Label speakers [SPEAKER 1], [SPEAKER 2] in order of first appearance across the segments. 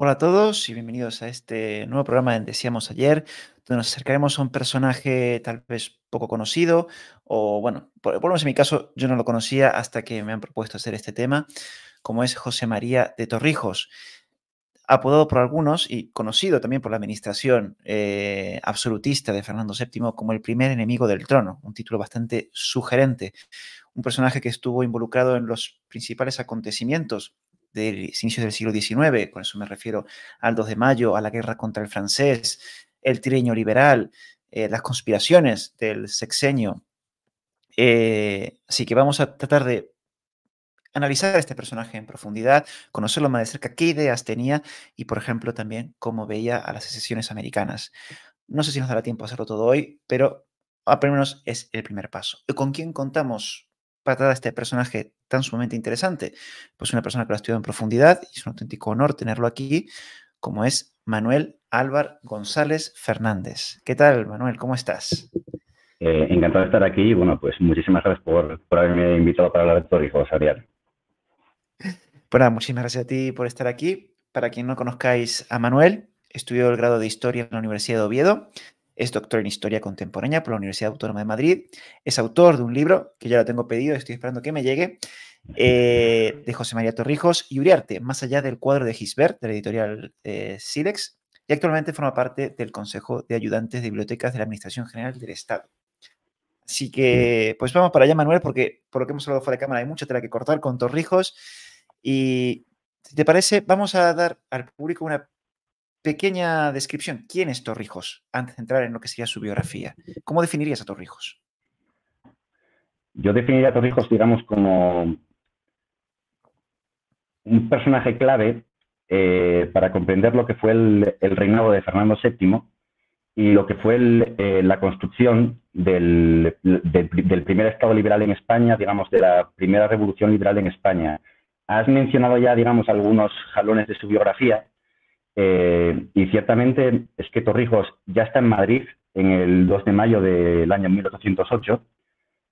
[SPEAKER 1] Hola a todos y bienvenidos a este nuevo programa de Decíamos ayer, donde nos acercaremos a un personaje tal vez poco conocido, o bueno, por, lo menos en mi caso yo no lo conocía hasta que me han propuesto hacer este tema, como es José María de Torrijos, apodado por algunos y conocido también por la administración eh, absolutista de Fernando VII como el primer enemigo del trono, un título bastante sugerente, un personaje que estuvo involucrado en los principales acontecimientos del inicio del siglo XIX, con eso me refiero al 2 de mayo, a la guerra contra el francés, el trienio liberal, eh, las conspiraciones del sexenio. Eh, así que vamos a tratar de analizar este personaje en profundidad, conocerlo más de cerca, qué ideas tenía y, por ejemplo, también cómo veía a las secesiones americanas. No sé si nos dará tiempo a hacerlo todo hoy, pero al menos es el primer paso. ¿Con quién contamos para este personaje tan sumamente interesante? Pues una persona que lo ha estudiado en profundidad y es un auténtico honor tenerlo aquí, como es Manuel Álvar González Fernández. ¿Qué tal, Manuel? ¿Cómo estás?
[SPEAKER 2] Eh, encantado de estar aquí y bueno, pues muchísimas gracias por, por haberme invitado para hablar de Torrijos, Ariel.
[SPEAKER 1] Bueno, muchísimas gracias a ti por estar aquí. Para quien no conozcáis a Manuel, estudió el grado de Historia en la Universidad de Oviedo, es doctor en Historia Contemporánea por la Universidad Autónoma de Madrid. Es autor de un libro que ya lo tengo pedido, estoy esperando que me llegue, eh, de José María Torrijos y Uriarte, más allá del cuadro de Gisbert, de la editorial eh, Silex, y actualmente forma parte del Consejo de Ayudantes de Bibliotecas de la Administración General del Estado. Así que, pues vamos para allá, Manuel, porque por lo que hemos hablado fuera de cámara hay mucha tela que cortar con Torrijos. Y, si te parece, vamos a dar al público una pequeña descripción. ¿Quién es Torrijos? Antes de entrar en lo que sería su biografía. ¿Cómo definirías a Torrijos?
[SPEAKER 2] Yo definiría a Torrijos, digamos, como un personaje clave eh, para comprender lo que fue el, reinado de Fernando VII y lo que fue eh, la construcción del, del, primer Estado liberal en España, digamos, de la primera revolución liberal en España. Has mencionado ya, digamos, algunos jalones de su biografía, eh, y ciertamente es que Torrijos ya está en Madrid en el 2 de mayo del año 1808.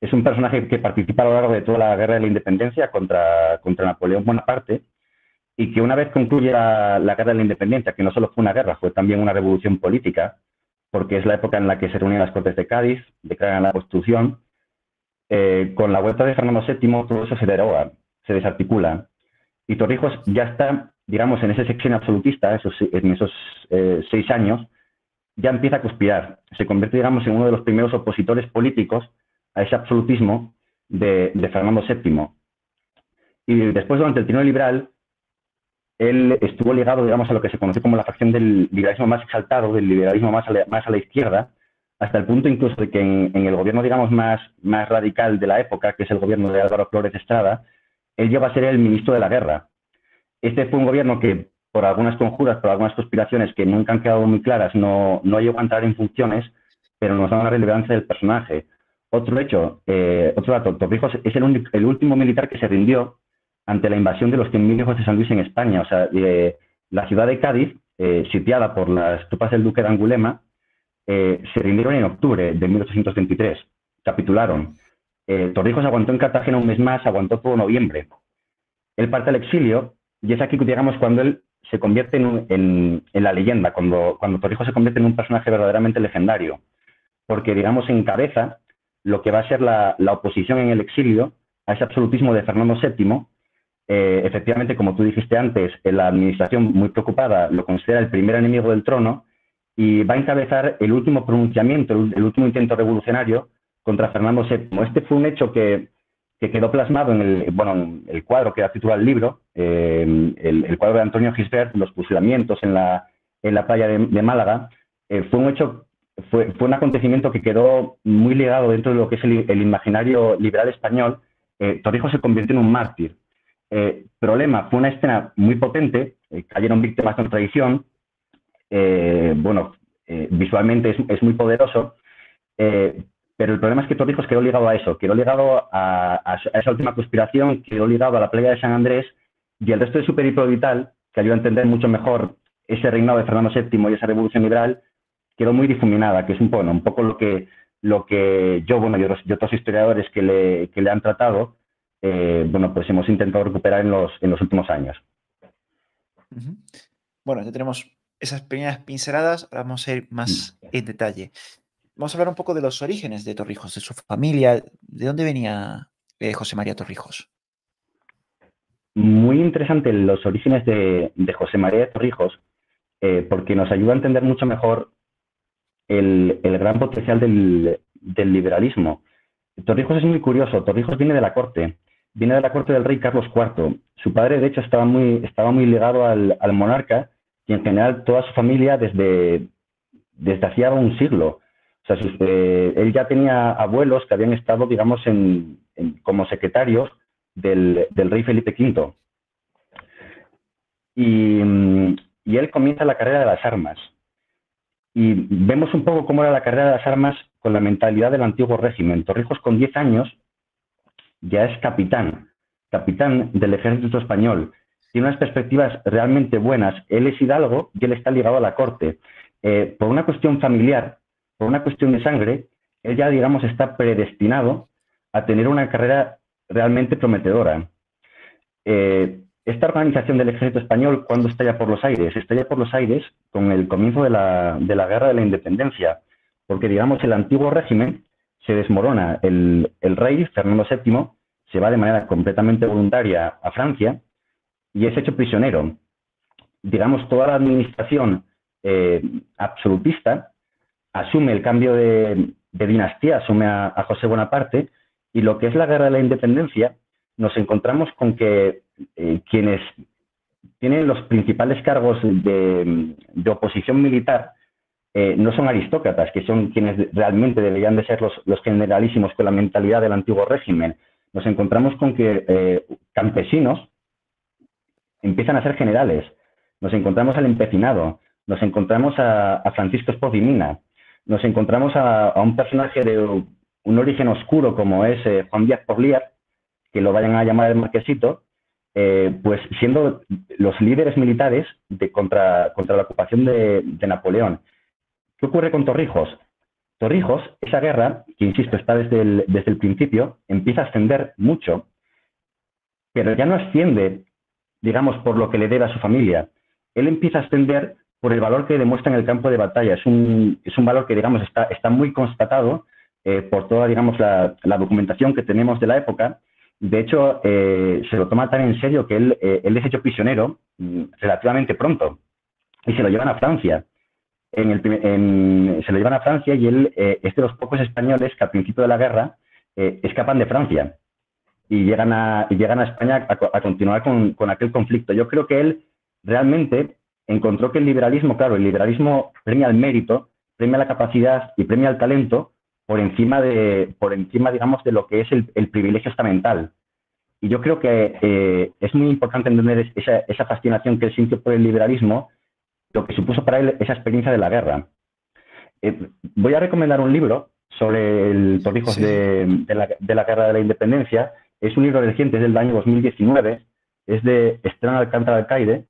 [SPEAKER 2] Es un personaje que participa a lo largo de toda la guerra de la independencia contra, Napoleón Bonaparte y que una vez concluye la, guerra de la independencia, que no solo fue una guerra, fue también una revolución política, porque es la época en la que se reúnen las Cortes de Cádiz, declaran la Constitución, eh, con la vuelta de Fernando VII todo eso se deroga, se desarticula. Y Torrijos ya está digamos, en esa sección absolutista, esos, en esos eh, seis años, ya empieza a conspirar. Se convierte, digamos, en uno de los primeros opositores políticos a ese absolutismo de, Fernando VII. Y después, durante el trino liberal, él estuvo ligado, digamos, a lo que se conoce como la facción del liberalismo más exaltado, del liberalismo más a la, más a la izquierda, hasta el punto incluso de que en, en, el gobierno, digamos, más, más radical de la época, que es el gobierno de Álvaro Flores Estrada, él llegó a ser el ministro de la guerra. Este fue un gobierno que, por algunas conjuras, por algunas conspiraciones que nunca han quedado muy claras, no, no llegó a entrar en funciones, pero nos da una relevancia del personaje. Otro hecho, eh, otro dato, Torrijos es el, el, último militar que se rindió ante la invasión de los 100.000 hijos de San Luis en España. O sea, eh, la ciudad de Cádiz, eh, sitiada por las tropas del duque de Angulema, se rindieron en octubre de 1823, capitularon. Torrijos aguantó en Cartagena un mes más, aguantó todo noviembre. Él parte al exilio y es aquí, digamos, cuando él se convierte en, la leyenda, cuando, cuando Torrijos se convierte en un personaje verdaderamente legendario, porque, digamos, encabeza lo que va a ser la, oposición en el exilio a ese absolutismo de Fernando VII. Eh, efectivamente, como tú dijiste antes, la administración muy preocupada lo considera el primer enemigo del trono y va a encabezar el último pronunciamiento, el último intento revolucionario contra Fernando VII. Este fue un hecho que que quedó plasmado en el, bueno, el cuadro que da título al libro, eh, el, cuadro de Antonio Gisbert, los fusilamientos en la, en la playa de, Málaga, eh, fue un hecho, fue, fue, un acontecimiento que quedó muy ligado dentro de lo que es el, imaginario liberal español. Eh, Torrijos se convirtió en un mártir. problema, fue una escena muy potente, cayeron víctimas de una traición, bueno, visualmente es, es, muy poderoso, pero el problema es que Torrijos quedó ligado a eso, quedó ligado a, esa última conspiración, quedó ligado a la playa de San Andrés y el resto de su periplo vital, que ayudó a entender mucho mejor ese reinado de Fernando VII y esa revolución liberal, quedó muy difuminada, que es un, un poco lo que, lo que yo bueno, y otros, historiadores que le, que le han tratado, eh, bueno, pues hemos intentado recuperar en los, en los últimos años.
[SPEAKER 1] bueno, ya tenemos esas pequeñas pinceladas, ahora vamos a ir más mm. en detalle. Vamos a hablar un poco de los orígenes de Torrijos, de su familia. ¿De dónde venía eh, José María Torrijos?
[SPEAKER 2] Muy interesante los orígenes de, José María Torrijos, eh, porque nos ayuda a entender mucho mejor el, gran potencial del, liberalismo. Torrijos es muy curioso. Torrijos viene de la corte, viene de la corte del rey Carlos IV. Su padre, de hecho, estaba muy, estaba muy ligado al, monarca y en general toda su familia desde, desde hacía un siglo. Él ya tenía abuelos que habían estado, digamos, como secretarios del, rey Felipe V. Y, y, él comienza la carrera de las armas. Y vemos un poco cómo era la carrera de las armas con la mentalidad del antiguo régimen. Torrijos con 10 años ya es capitán, capitán del ejército español. Tiene unas perspectivas realmente buenas. Él es hidalgo y él está ligado a la corte. Eh, por una cuestión familiar, por una cuestión de sangre, él ya, digamos, está predestinado a tener una carrera realmente prometedora. Eh, esta organización del ejército español, ¿cuándo estalla por los aires? Estalla por los aires con el comienzo de la, guerra de la independencia, porque, digamos, el antiguo régimen se desmorona. El, rey, Fernando VII, se va de manera completamente voluntaria a Francia y es hecho prisionero. Digamos, toda la administración eh, absolutista asume el cambio de, dinastía, asume a, José Bonaparte, y lo que es la guerra de la independencia, nos encontramos con que eh, quienes tienen los principales cargos de, oposición militar eh, no son aristócratas, que son quienes realmente deberían de ser los, generalísimos con la mentalidad del antiguo régimen. Nos encontramos con que eh, campesinos empiezan a ser generales. Nos encontramos al empecinado, nos encontramos a, Francisco Mina nos encontramos a, un personaje de un origen oscuro como es eh, Juan Díaz Porlier, que lo vayan a llamar el marquesito, eh, pues siendo los líderes militares contra, contra la ocupación de, Napoleón. ¿Qué ocurre con Torrijos? Torrijos, esa guerra, que insisto, está desde desde el principio, empieza a ascender mucho, pero ya no asciende, digamos, por lo que le debe a su familia. Él empieza a ascender por el valor que demuestra en el campo de batalla. Es un, es un valor que, digamos, está, está muy constatado eh, por toda, digamos, la, documentación que tenemos de la época. De hecho, eh, se lo toma tan en serio que él, eh, él es hecho prisionero mm, relativamente pronto y se lo llevan a Francia. En el, se lo llevan a Francia y él es de los pocos españoles que al principio de la guerra escapan de Francia y llegan a, llegan a España a, continuar con, con, aquel conflicto. Yo creo que él realmente encontró que el liberalismo, claro, el liberalismo premia el mérito, premia la capacidad y premia el talento por encima de, por encima, digamos, de lo que es el, privilegio estamental. Y yo creo que eh, es muy importante entender esa, fascinación que él sintió por el liberalismo, lo que supuso para él esa experiencia de la guerra. Eh, voy a recomendar un libro sobre el Torrijos de, la, de, la, Guerra de la Independencia. Es un libro reciente, es del año 2019, es de Estrella Alcántara Alcaide,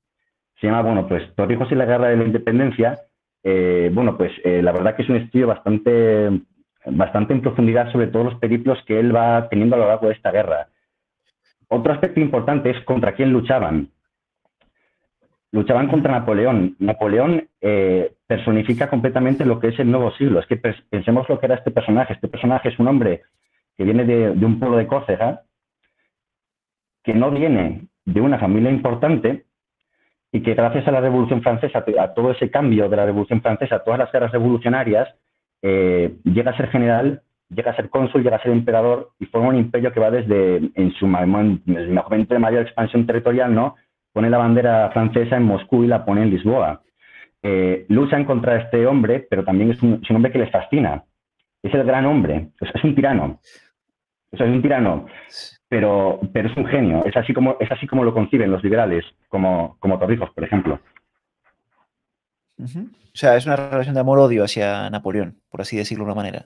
[SPEAKER 2] se llama, bueno, pues Torrijos y la Guerra de la Independencia. Eh, bueno, pues eh, la verdad que es un estudio bastante, bastante en profundidad sobre todos los periplos que él va teniendo a lo largo de esta guerra. Otro aspecto importante es contra quién luchaban. Luchaban contra Napoleón. Napoleón eh, personifica completamente lo que es el nuevo siglo. Es que pensemos lo que era este personaje. Este personaje es un hombre que viene de, de un pueblo de Córcega, que no viene de una familia importante, y que gracias a la Revolución Francesa, a todo ese cambio de la Revolución Francesa, a todas las guerras revolucionarias, eh, llega a ser general, llega a ser cónsul, llega a ser emperador y forma un imperio que va desde en su momento de mayor expansión territorial, ¿no? Pone la bandera francesa en Moscú y la pone en Lisboa. Eh, luchan contra este hombre, pero también es un, hombre que les fascina. Es el gran hombre, es, un tirano. Es un tirano pero, pero es un genio. Es así como, es así como lo conciben los liberales, como, como Torrijos, por ejemplo.
[SPEAKER 1] O sea, es una relación de amor-odio hacia Napoleón, por así decirlo de una manera.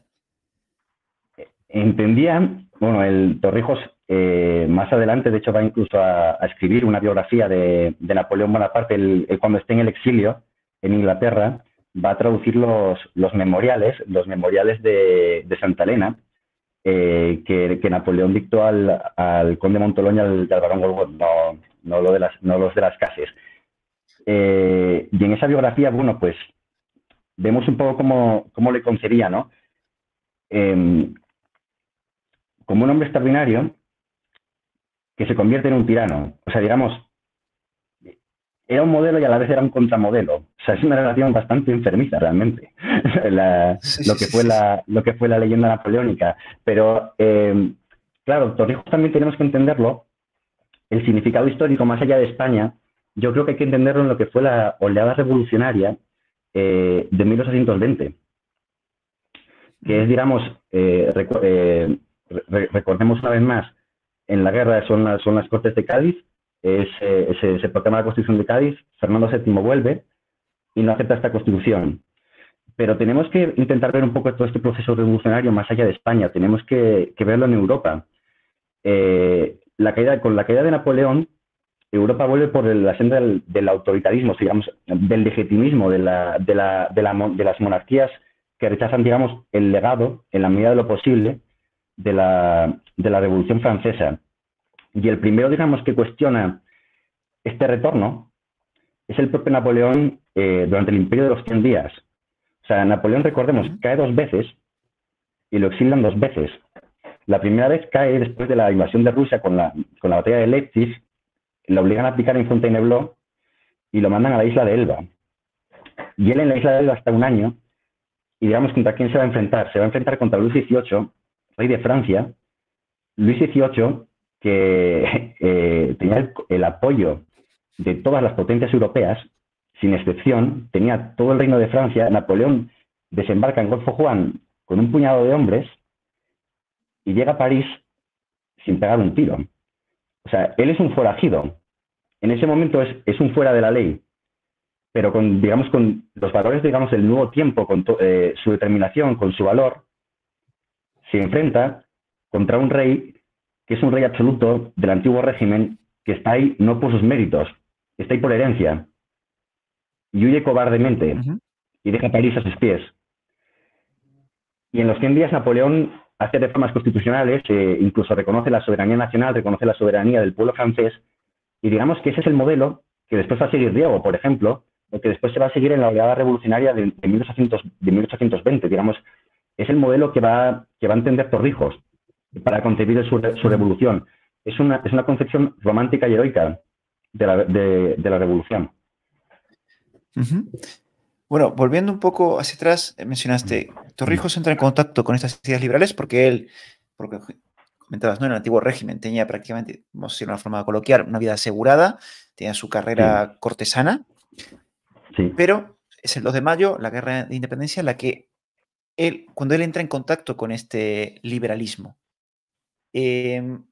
[SPEAKER 2] Entendían, bueno, el Torrijos eh, más adelante, de hecho, va incluso a, escribir una biografía de, Napoleón Bonaparte, el, cuando esté en el exilio en Inglaterra, va a traducir los, los memoriales, los memoriales de, de Santa Elena, eh, que, Napoleón dictó al, conde Montolón y al, barón no, no, las, no los de las casas. Eh, y en esa biografía, bueno, pues vemos un poco cómo, le concebía, ¿no? Em, como un hombre extraordinario que se convierte en un tirano. O sea, digamos, era un modelo y a la vez era un contramodelo. O sea, es una relación bastante enfermiza realmente, lo, que fue la, lo que fue la leyenda napoleónica. Pero, em, claro, Torrijos también tenemos que entenderlo, el significado histórico más allá de España, yo creo que hay que entenderlo en lo que fue la oleada revolucionaria eh, de 1820, que es, digamos, eh, eh, recordemos una vez más, en la guerra son las, son las Cortes de Cádiz, se, proclama la Constitución de Cádiz, Fernando VII vuelve y no acepta esta Constitución. Pero tenemos que intentar ver un poco todo este proceso revolucionario más allá de España, tenemos que, verlo en Europa. la caída, con la caída de Napoleón, Europa vuelve por la senda del, autoritarismo, digamos, del legitimismo de, de, las monarquías que rechazan, digamos, el legado, en la medida de lo posible, de la, Revolución Francesa. Y el primero, digamos, que cuestiona este retorno es el propio Napoleón eh, durante el Imperio de los 100 días. O sea, Napoleón, recordemos, cae dos veces y lo exilian dos veces. La primera vez cae después de la invasión de Rusia con la, con la batalla de Leipzig lo obligan a picar en Fontainebleau y lo mandan a la isla de Elba. Y él en la isla de Elba hasta un año, y digamos contra quién se va a enfrentar. Se va a enfrentar contra Luis XVIII, rey de Francia. Luis XVIII, que eh, tenía el, apoyo de todas las potencias europeas, sin excepción, tenía todo el reino de Francia. Napoleón desembarca en Golfo Juan con un puñado de hombres y llega a París sin pegar un tiro. O sea, él es un forajido. En ese momento es, un fuera de la ley, pero con, digamos, con los valores, digamos, del nuevo tiempo, con eh, su determinación, con su valor, se enfrenta contra un rey que es un rey absoluto del antiguo régimen, que está ahí no por sus méritos, está ahí por herencia, y huye cobardemente y deja París a sus pies. Y en los 100 días Napoleón hace reformas constitucionales, eh, incluso reconoce la soberanía nacional, reconoce la soberanía del pueblo francés, y digamos que ese es el modelo que después va a seguir Diego, por ejemplo, o que después se va a seguir en la oleada revolucionaria de, 1820, digamos, es el modelo que va, que va a entender Torrijos para concebir su, revolución. Es una, es una concepción romántica y heroica de la, revolución.
[SPEAKER 1] Bueno, volviendo un poco hacia atrás, eh, mencionaste, Torrijos entra en contacto con estas ideas liberales porque él, porque comentabas, ¿no? En el antiguo régimen tenía prácticamente, vamos a decir de una forma coloquial, una vida asegurada, tenía su carrera cortesana, sí. pero es el 2 de mayo, la guerra de independencia, la que él, cuando él entra en contacto con este liberalismo, em,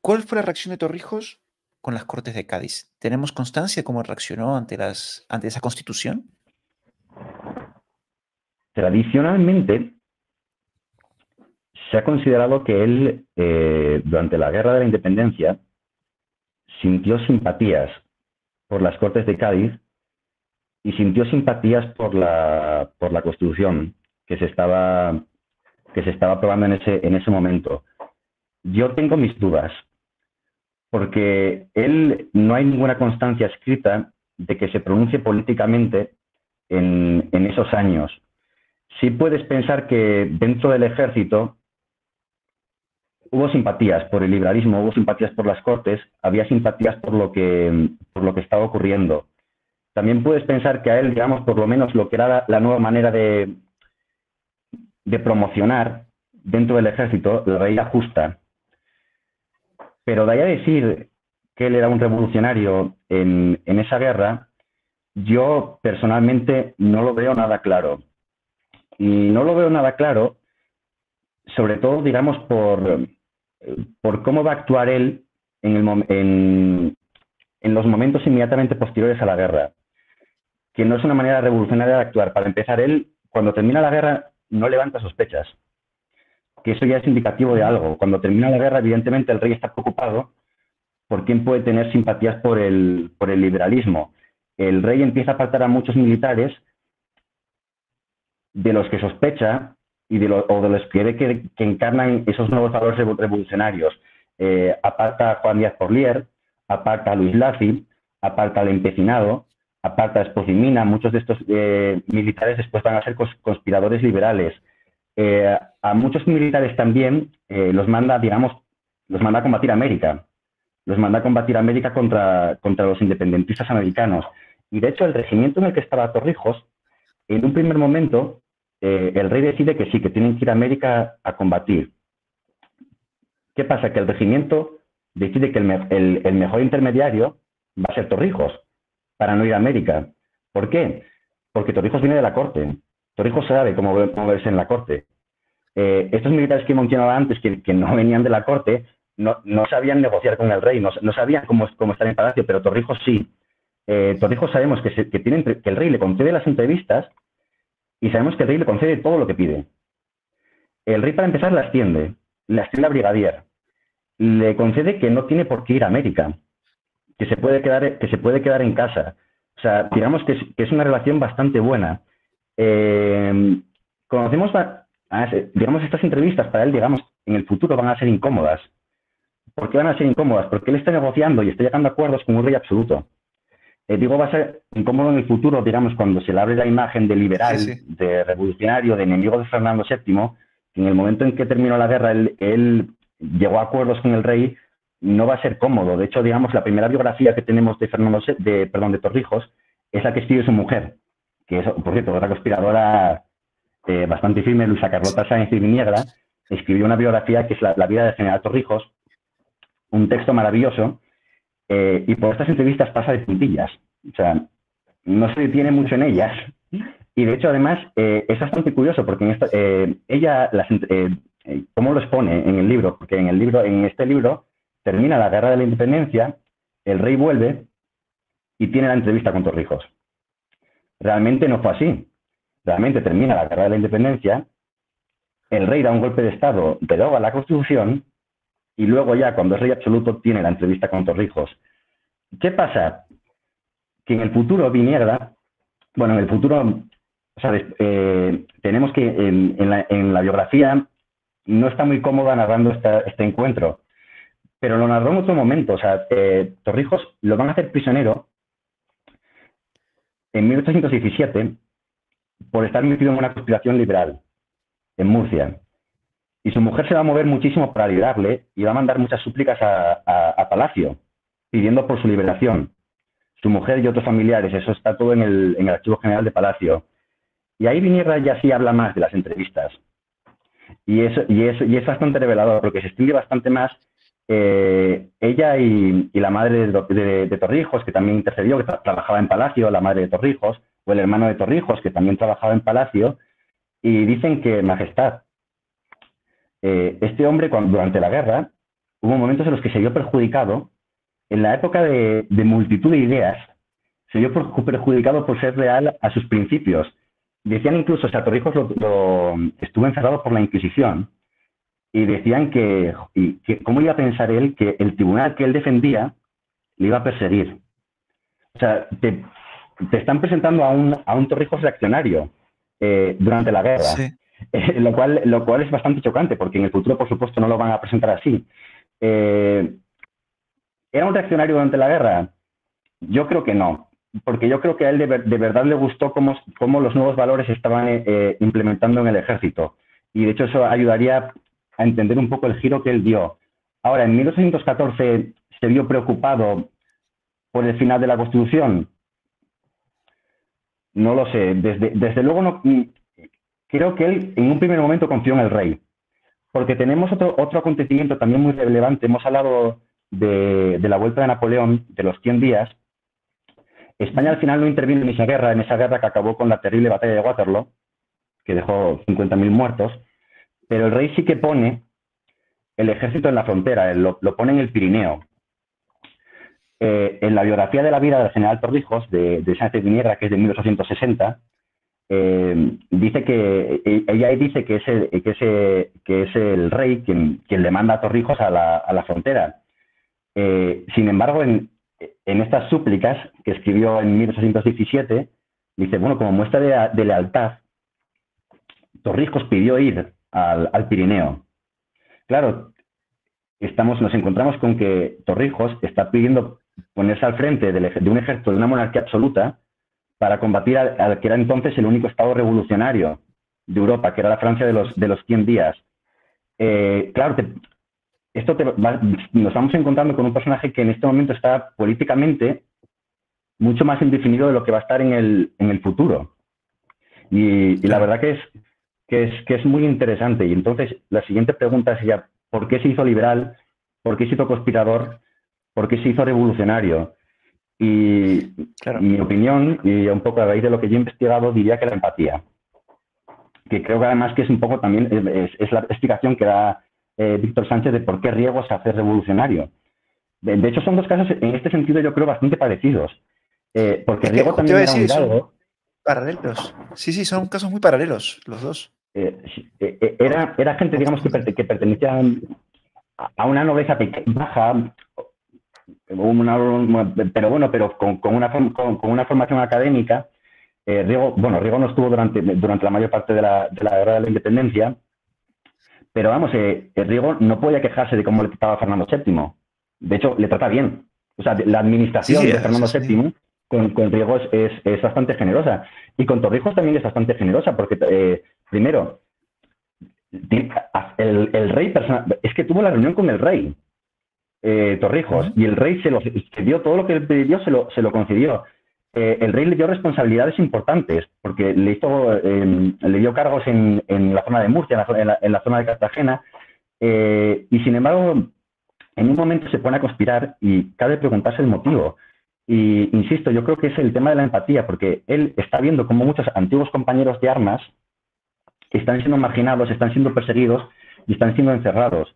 [SPEAKER 1] ¿cuál fue la reacción de Torrijos con las Cortes de Cádiz? ¿Tenemos constancia de cómo reaccionó ante, las, ante esa constitución?
[SPEAKER 2] Tradicionalmente, se ha considerado que él, eh, durante la Guerra de la Independencia, sintió simpatías por las Cortes de Cádiz y sintió simpatías por la, por la Constitución que se estaba, que se estaba aprobando en ese, en ese momento. Yo tengo mis dudas porque él no hay ninguna constancia escrita de que se pronuncie políticamente en, esos años. Sí puedes pensar que dentro del ejército hubo simpatías por el liberalismo, hubo simpatías por las cortes, había simpatías por lo que, por lo que estaba ocurriendo. También puedes pensar que a él, digamos, por lo menos lo que era la, nueva manera de, de promocionar dentro del ejército, la veía justa. Pero de ahí a decir que él era un revolucionario en, esa guerra, yo personalmente no lo veo nada claro. Y no lo veo nada claro, sobre todo, digamos, por, por cómo va a actuar él en, el, en, los momentos inmediatamente posteriores a la guerra, que no es una manera revolucionaria de actuar. Para empezar, él, cuando termina la guerra, no levanta sospechas que eso ya es indicativo de algo. Cuando termina la guerra, evidentemente el rey está preocupado por quién puede tener simpatías por el, por el liberalismo. El rey empieza a apartar a muchos militares de los que sospecha y de o de los que ve que, encarnan esos nuevos valores revolucionarios. Eh, aparta a Juan Díaz Porlier, aparta a Luis Lafi, aparta al empecinado, aparta a Espocimina, muchos de estos eh, militares después van a ser conspiradores liberales. Eh, a muchos militares también eh, los manda, digamos, los manda a combatir América, los manda a combatir América contra, contra los independentistas americanos. Y de hecho, el regimiento en el que estaba Torrijos, en un primer momento, el rey decide que sí, que tienen que ir a América a combatir. ¿Qué pasa? Que el regimiento decide que el mejor intermediario va a ser Torrijos, para no ir a América. ¿Por qué? Porque Torrijos viene de la corte. Torrijos sabe cómo moverse en la corte. Eh, estos militares que mencionaba antes, que, no venían de la corte, no, sabían negociar con el rey, no, sabían cómo, estar en palacio, pero Torrijos sí. Eh, Torrijos sabemos que, que el rey le concede las entrevistas y sabemos que el rey le concede todo lo que pide. El rey, para empezar, la extiende, la extiende a brigadier. Le concede que no tiene por qué ir a América que se puede quedar, que se puede quedar en casa. O sea, digamos que es, una relación bastante buena. Eh, conocemos, digamos, estas entrevistas para él, digamos, en el futuro van a ser incómodas. ¿Por qué van a ser incómodas? Porque él está negociando y está llegando a acuerdos con un rey absoluto. Eh, digo, va a ser incómodo en el futuro, digamos, cuando se le abre la imagen de liberal, de revolucionario, de enemigo de Fernando VII, que en el momento en que terminó la guerra, él llegó a acuerdos con el rey no va a ser cómodo. De hecho, digamos, la primera biografía que tenemos de Fernando, de, perdón, de Torrijos es la que escribe su mujer, que es, por cierto, otra conspiradora eh, bastante firme, Luisa Carlota Sáenz y Viniegra, escribió una biografía que es la, vida del general Torrijos, un texto maravilloso, eh, y por estas entrevistas pasa de puntillas. O sea, no se detiene mucho en ellas. Y de hecho, además, eh, es bastante curioso porque ella, las, ¿cómo lo expone en el libro? Porque en el libro, en este libro, termina la guerra de la independencia, el rey vuelve y tiene la entrevista con Torrijos. Realmente no fue así. Realmente termina la guerra de la independencia, el rey da un golpe de Estado, deroga la Constitución y luego ya, cuando es rey absoluto, tiene la entrevista con Torrijos. ¿Qué pasa? Que en el futuro Viniegra, bueno, en el futuro, ¿sabes? Eh, tenemos que en, la, biografía no está muy cómoda narrando este encuentro, pero lo narró en otro momento. O sea, eh, Torrijos lo van a hacer prisionero en 1817 por estar metido en una conspiración liberal en Murcia. Y su mujer se va a mover muchísimo para liberarle y va a mandar muchas súplicas a, Palacio, pidiendo por su liberación. Su mujer y otros familiares, eso está todo en el, Archivo General de Palacio. Y ahí Viniegra ya sí habla más de las entrevistas. Y, eso, y, y es bastante revelador, porque se extingue bastante más eh, ella y, la madre de, Torrijos, que también intercedió, que trabajaba en Palacio, la madre de Torrijos, o el hermano de Torrijos, que también trabajaba en Palacio, y dicen que, Majestad, eh, este hombre durante la guerra hubo momentos en los que se vio perjudicado, en la época de, multitud de ideas, se vio perjudicado por ser real a sus principios. Decían incluso, o sea, Torrijos estuvo encerrado por la Inquisición, y decían que, ¿cómo iba a pensar él que el tribunal que él defendía le iba a perseguir? O sea, te, están presentando a un, a un Torrijos reaccionario eh, durante la guerra, eh, lo, cual, lo cual es bastante chocante, porque en el futuro, por supuesto, no lo van a presentar así. Eh, ¿Era un reaccionario durante la guerra? Yo creo que no, porque yo creo que a él de, verdad le gustó cómo, cómo, los nuevos valores estaban implementando en el ejército. Y de hecho eso ayudaría a entender un poco el giro que él dio. Ahora, en 1814 se vio preocupado por el final de la Constitución. No lo sé. Desde, desde luego, no, creo que él en un primer momento confió en el rey. Porque tenemos otro, otro acontecimiento también muy relevante. Hemos hablado de, de la vuelta de Napoleón, de los 100 días. España al final no intervino en esa guerra, en esa guerra que acabó con la terrible batalla de Waterloo, que dejó 50.000 muertos. Pero el rey sí que pone el ejército en la frontera, lo, pone en el Pirineo. Eh, en la biografía de la vida del general Torrijos, de, de Sánchez que es de 1860, eh, dice que e, ella dice que es el, que es el rey quien, le manda a Torrijos a la, frontera. Eh, sin embargo, en, estas súplicas que escribió en 1817, dice, bueno, como muestra de lealtad, Torrijos pidió ir al, Pirineo. Claro, estamos, nos encontramos con que Torrijos está pidiendo ponerse al frente de un ejército de una monarquía absoluta para combatir al, que era entonces el único Estado revolucionario de Europa, que era la Francia de los, de los 100 días. Eh, claro, esto nos estamos encontrando con un personaje que en este momento está políticamente mucho más indefinido de lo que va a estar en el, en el futuro. Y, la verdad que es, que, es, que es muy interesante. Y entonces la siguiente pregunta sería, ¿por qué se hizo liberal? ¿Por qué se hizo conspirador? ¿Por qué se hizo revolucionario? Y mi opinión, y un poco a raíz de lo que yo he investigado, diría que la empatía. Que creo que además que es un poco también, es, la explicación que da eh, Víctor Sánchez de por qué Riego se hace revolucionario. De, hecho, son dos casos en este sentido yo creo bastante parecidos. Eh, porque Riego también un
[SPEAKER 1] Paralelos. Sí, sí, son casos muy paralelos los dos.
[SPEAKER 2] Eh, era, era gente, digamos, que, que pertenecía a una nobleza baja, pero bueno, pero con, una, con, una formación académica. Eh, Riego, bueno, Riego no estuvo durante, durante la mayor parte de la, de la guerra de la independencia, pero vamos, eh, Riego no podía quejarse de cómo le trataba Fernando VII. De hecho, le trata bien. O sea, la administración de Fernando VII con, con Riego es, es, bastante generosa. Y con Torrijos también es bastante generosa, porque eh, primero, el, el rey es que tuvo la reunión con el rey. Eh, Torrijos, y el rey se lo dio todo lo que él pidió, se lo, se lo concedió. Eh, el rey le dio responsabilidades importantes, porque le, hizo, em, le dio cargos en, en, la zona de Murcia, en la, zona de Cartagena, eh, y sin embargo, en un momento se pone a conspirar y cabe preguntarse el motivo. Y insisto, yo creo que es el tema de la empatía, porque él está viendo como muchos antiguos compañeros de armas están siendo marginados, están siendo perseguidos y están siendo encerrados.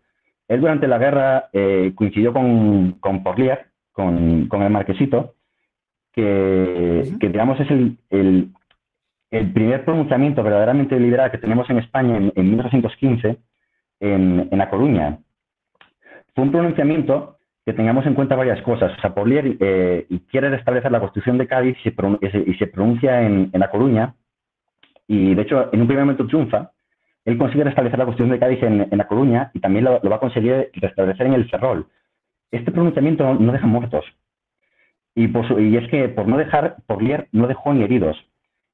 [SPEAKER 2] Él durante la guerra eh, coincidió con, con Porlier, con, el marquesito, que, digamos es el, el, primer pronunciamiento verdaderamente liberal que tenemos en España en, 1915, en, en, La Coruña. Fue un pronunciamiento que tengamos en cuenta varias cosas. O sea, Porlier eh, quiere restablecer la Constitución de Cádiz y se, y se pronuncia en, La Coruña, y de hecho en un primer momento triunfa, él consigue restablecer la cuestión de Cádiz en, La Coruña y también lo, va a conseguir restablecer en el Ferrol. Este pronunciamiento no deja muertos. Y, es que por no dejar, Porlier no dejó ni heridos.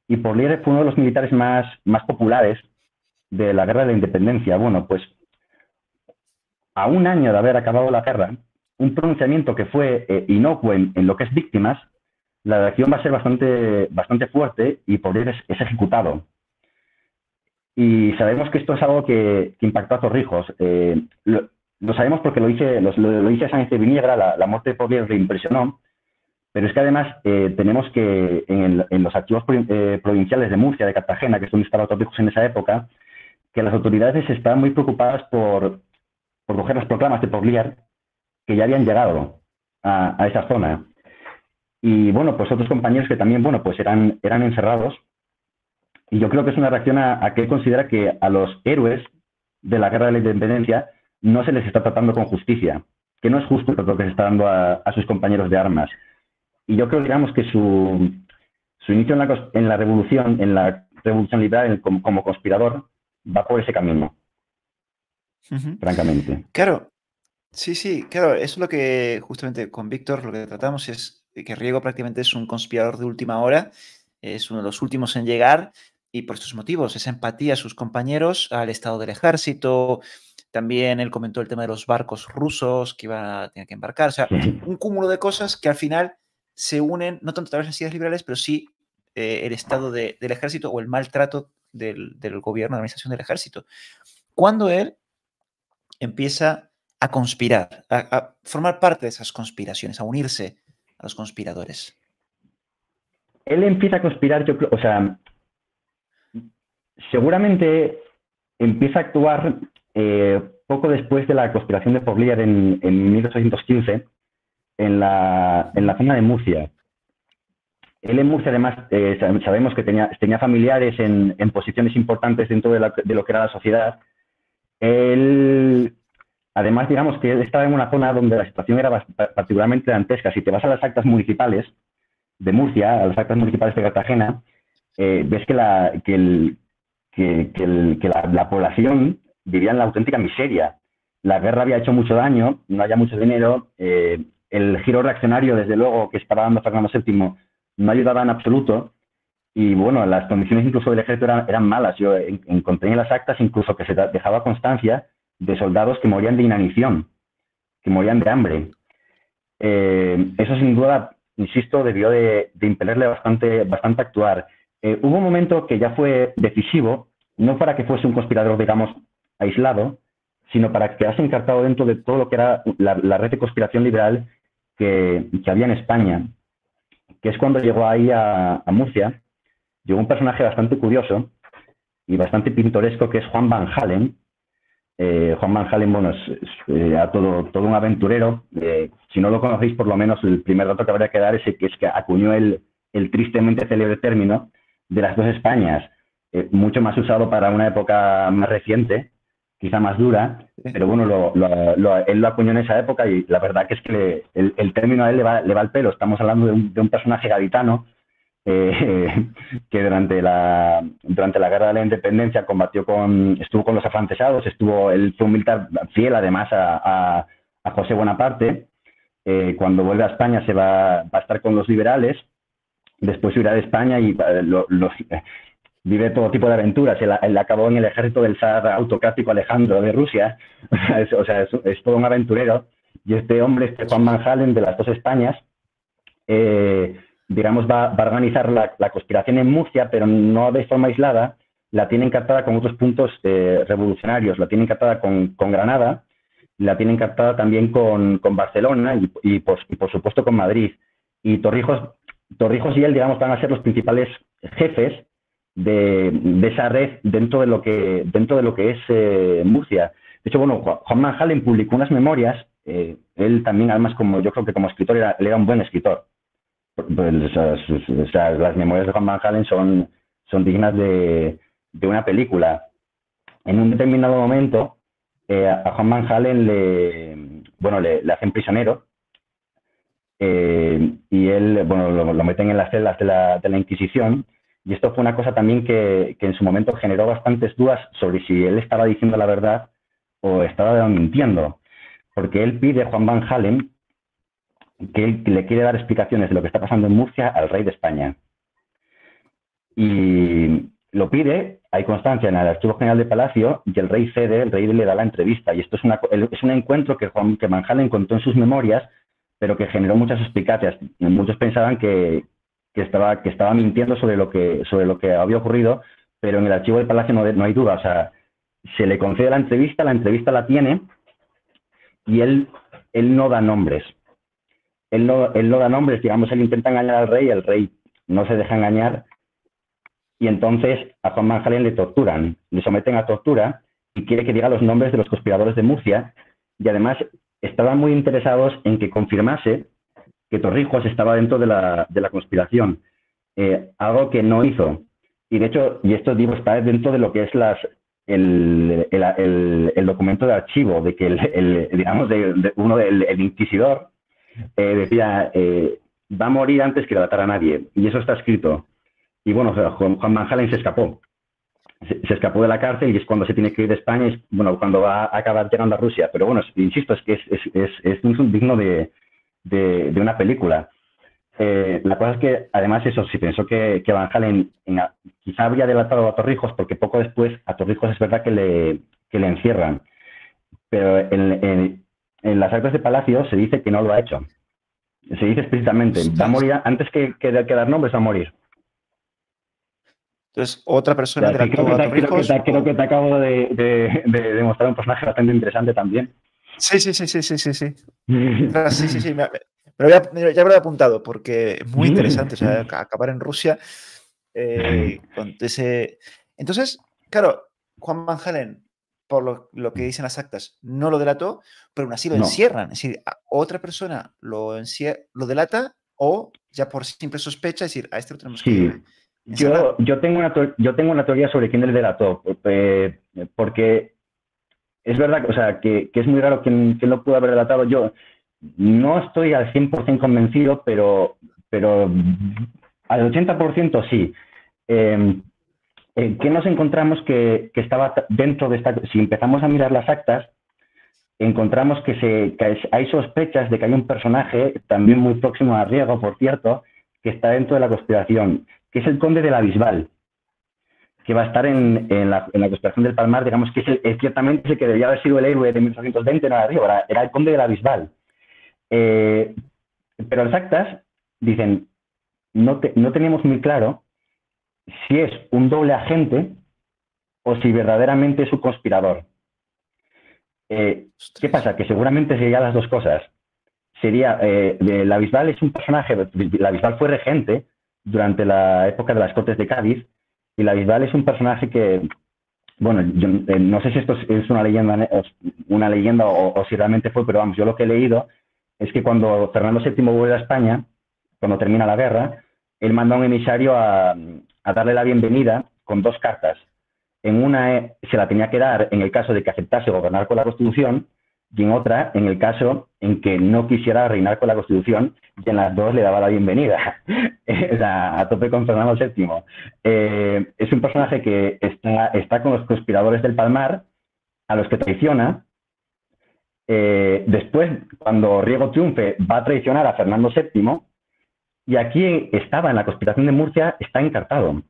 [SPEAKER 2] Y Porlier fue uno de los militares más, más populares de la guerra de la independencia. Bueno, pues a un año de haber acabado la guerra, un pronunciamiento que fue eh, inocuo en, lo que es víctimas, la reacción va a ser bastante, bastante fuerte y Porlier es ejecutado. Y sabemos que esto es algo que, impactó a Torrijos. Eh, lo, sabemos porque lo dice, lo, lo dice Sánchez de Viniegra, la, muerte de Porlier le impresionó, pero es que además eh, tenemos que en, los archivos eh, provinciales de Murcia, de Cartagena, que es donde estaba Torrijos en esa época, que las autoridades estaban muy preocupadas por, por coger las proclamas de Porlier que ya habían llegado a, a, esa zona. Y bueno, pues otros compañeros que también, bueno, pues eran, eran encerrados y yo creo que es una reacción a, que él considera que a los héroes de la guerra de la independencia no se les está tratando con justicia, que no es justo lo que se está dando a, sus compañeros de armas. Y yo creo, digamos, que su, su inicio en la, en la, revolución, en la revolución liberal como, conspirador, va por ese camino, francamente.
[SPEAKER 1] Claro, sí, sí, claro, eso es lo que justamente con Víctor lo que tratamos es que Riego prácticamente es un conspirador de última hora, es uno de los últimos en llegar, y por estos motivos, esa empatía a sus compañeros, al estado del ejército, también él comentó el tema de los barcos rusos que iban a tener que embarcar, o sea, un cúmulo de cosas que al final se unen, no tanto a través de las ideas liberales, pero sí eh, el estado del ejército o el maltrato del, gobierno, de la administración del ejército. Cuando él empieza a conspirar, a, formar parte de esas conspiraciones, a unirse a los conspiradores.
[SPEAKER 2] Él empieza a conspirar, yo o sea, seguramente empieza a actuar eh, poco después de la conspiración de Porlier en, 1815 en la, en la zona de Murcia. Él en Murcia, además, eh, sabemos que tenía, tenía familiares en, en, posiciones importantes dentro de, lo que era la sociedad. Él, además, digamos que estaba en una zona donde la situación era particularmente dantesca. Si te vas a las actas municipales de Murcia, a las actas municipales de Cartagena, eh, ves que, la, que, la, población vivía en la auténtica miseria. la guerra había hecho mucho daño, no había mucho dinero, eh, el giro reaccionario, desde luego, que estaba dando Fernando VII, no ayudaba en absoluto, y bueno, las condiciones incluso del ejército eran, malas. Yo encontré en las actas incluso que se dejaba constancia de soldados que morían de inanición, que morían de hambre. Eh, eso sin duda, insisto, debió de, impelerle bastante, bastante actuar. Eh, hubo un momento que ya fue decisivo, no para que fuese un conspirador, digamos, aislado, sino para que quedase encartado dentro de todo lo que era la, red de conspiración liberal que, había en España, que es cuando llegó ahí a, Murcia, llegó un personaje bastante curioso y bastante pintoresco que es Juan Van Halen. Eh, Juan Van bueno, es, eh, todo, todo un aventurero. Eh, si no lo conocéis, por lo menos el primer dato que habría que dar es que, es que acuñó el, el tristemente célebre término de las dos Españas, mucho más usado para una época más reciente, quizá más dura, pero bueno, lo, él lo acuñó en esa época y la verdad que es que el, término a él le va, le va al pelo. Estamos hablando de un, de un personaje gaditano eh, que durante la, durante la Guerra de la Independencia combatió con, estuvo con los afrancesados, estuvo, él fue un militar fiel además a, a, José Bonaparte. Eh, cuando vuelve a España se va, va, a estar con los liberales, después irá de España y eh, los, vive todo tipo de aventuras. Él, acabó en el ejército del zar autocrático Alejandro de Rusia, o sea, es, todo un aventurero. Y este hombre, este Juan Van de las dos Españas, eh, digamos, va, a organizar la, conspiración en Murcia, pero no de forma aislada, la tiene encartada con otros puntos eh, revolucionarios, la tiene encartada con, Granada, la tiene encartada también con, Barcelona y, por, supuesto con Madrid. Y Torrijos, Torrijos y él, digamos, van a ser los principales jefes de, esa red dentro de lo que, dentro de lo que es eh, Murcia. De hecho, bueno, Juan Manhalen publicó unas memorias, eh, él también, además, como yo creo que como escritor, era un buen escritor. Pues, las memorias de Juan Manhalen son, son dignas de, de una película. En un determinado momento, eh, a Juan Manhalen le, bueno, le, hacen prisionero y él, bueno, lo, meten en las celdas de la, de la Inquisición y esto fue una cosa también que, en su momento generó bastantes dudas sobre si él estaba diciendo la verdad o estaba mintiendo. Porque él pide, a Juan Van Halen, que le quiere dar explicaciones de lo que está pasando en Murcia al rey de España. Y lo pide, hay constancia en el Archivo General de Palacio, y el rey cede, el rey le da la entrevista. Y esto es, es un encuentro que, Juan, que Van Halen contó en sus memorias, pero que generó muchas suspicacias. Muchos pensaban que, que estaba, que estaba mintiendo sobre lo que, sobre lo que había ocurrido, pero en el archivo del Palacio no, hay duda. O sea, se le concede la entrevista, la entrevista la tiene y él, él no da nombres. Él no, él no da nombres, digamos, él intenta engañar al rey, el rey no se deja engañar y entonces a Juan Manjalen le torturan, le someten a tortura y quiere que diga los nombres de los conspiradores de Murcia y además estaban muy interesados en que confirmase que Torrijos estaba dentro de la, de la conspiración, eh, algo que no hizo. Y de hecho, y esto digo, está dentro de lo que es las, el, el, el, documento de archivo, de que el, digamos, de, uno del inquisidor eh, decía, eh, va a morir antes que delatar a nadie. Y eso está escrito. Y bueno, Juan, Juan se escapó. Se, escapó de la cárcel y es cuando se tiene que ir de España, es bueno, cuando va a acabar llegando a Rusia. Pero bueno, insisto, es que es, es, es, es un digno de, de, una película. Eh, la cosa es que, además, eso, si pensó que, que Van Halen quizá habría delatado a Torrijos, porque poco después a Torrijos es verdad que le, que le encierran. Pero en, en, las actas de Palacio se dice que no lo ha hecho. Se dice explícitamente, va a morir antes que, que, dar nombres, va a morir.
[SPEAKER 1] Entonces, otra persona
[SPEAKER 2] creo, que te, creo, que te, acabo de, de, de demostrar un personaje bastante interesante también.
[SPEAKER 1] Sí, sí, sí, sí, sí, sí. Sí, sí, sí, sí. pero ya, ya, lo he apuntado porque es muy interesante o sea, acabar en Rusia eh, con ese... Entonces, claro, Juan Van Halen, por lo, lo, que dicen las actas, no lo delató, pero aún así lo encierran. Es decir, otra persona lo, lo delata o ya por simple sospecha, es decir, a este lo tenemos que...
[SPEAKER 2] Yo, yo, tengo una, yo tengo una teoría sobre quién el delató, eh, porque es verdad o sea, que, es muy raro que, lo pudo haber relatado. Yo no estoy al 100% convencido, pero, pero al 80% sí. Eh, ¿Qué nos encontramos que, estaba dentro de esta? Si empezamos a mirar las actas, encontramos que, hay sospechas de que hay un personaje, también muy próximo a Riego, por cierto, que está dentro de la conspiración, que es el conde de la Bisbal, que va a estar en, la, conspiración del Palmar, digamos que es, ciertamente el que debía haber sido el héroe de 1820, no era Riego, era, el conde de la Bisbal. Eh, pero las actas dicen, no, no teníamos muy claro si es un doble agente o si verdaderamente es un conspirador. Eh, ¿Qué pasa? Que seguramente serían las dos cosas. Sería, eh, la Bisbal es un personaje, la Bisbal fue regente durante la época de las Cortes de Cádiz, y la Bisbal es un personaje que, bueno, yo, eh, no sé si esto es una leyenda, una leyenda o, si realmente fue, pero vamos, yo lo que he leído es que cuando Fernando VII vuelve a España, cuando termina la guerra, él manda a un emisario a darle la bienvenida con dos cartas en una eh, se la tenía que dar en el caso de que aceptase gobernar con la Constitución y en otra en el caso en que no quisiera reinar con la Constitución y en las dos le daba la bienvenida. a tope con Fernando VII. Eh, es un personaje que está, con los conspiradores del Palmar, a los que traiciona. Eh, después, cuando Riego triunfe, va a traicionar a Fernando VII y aquí estaba en la conspiración de Murcia, está encartado.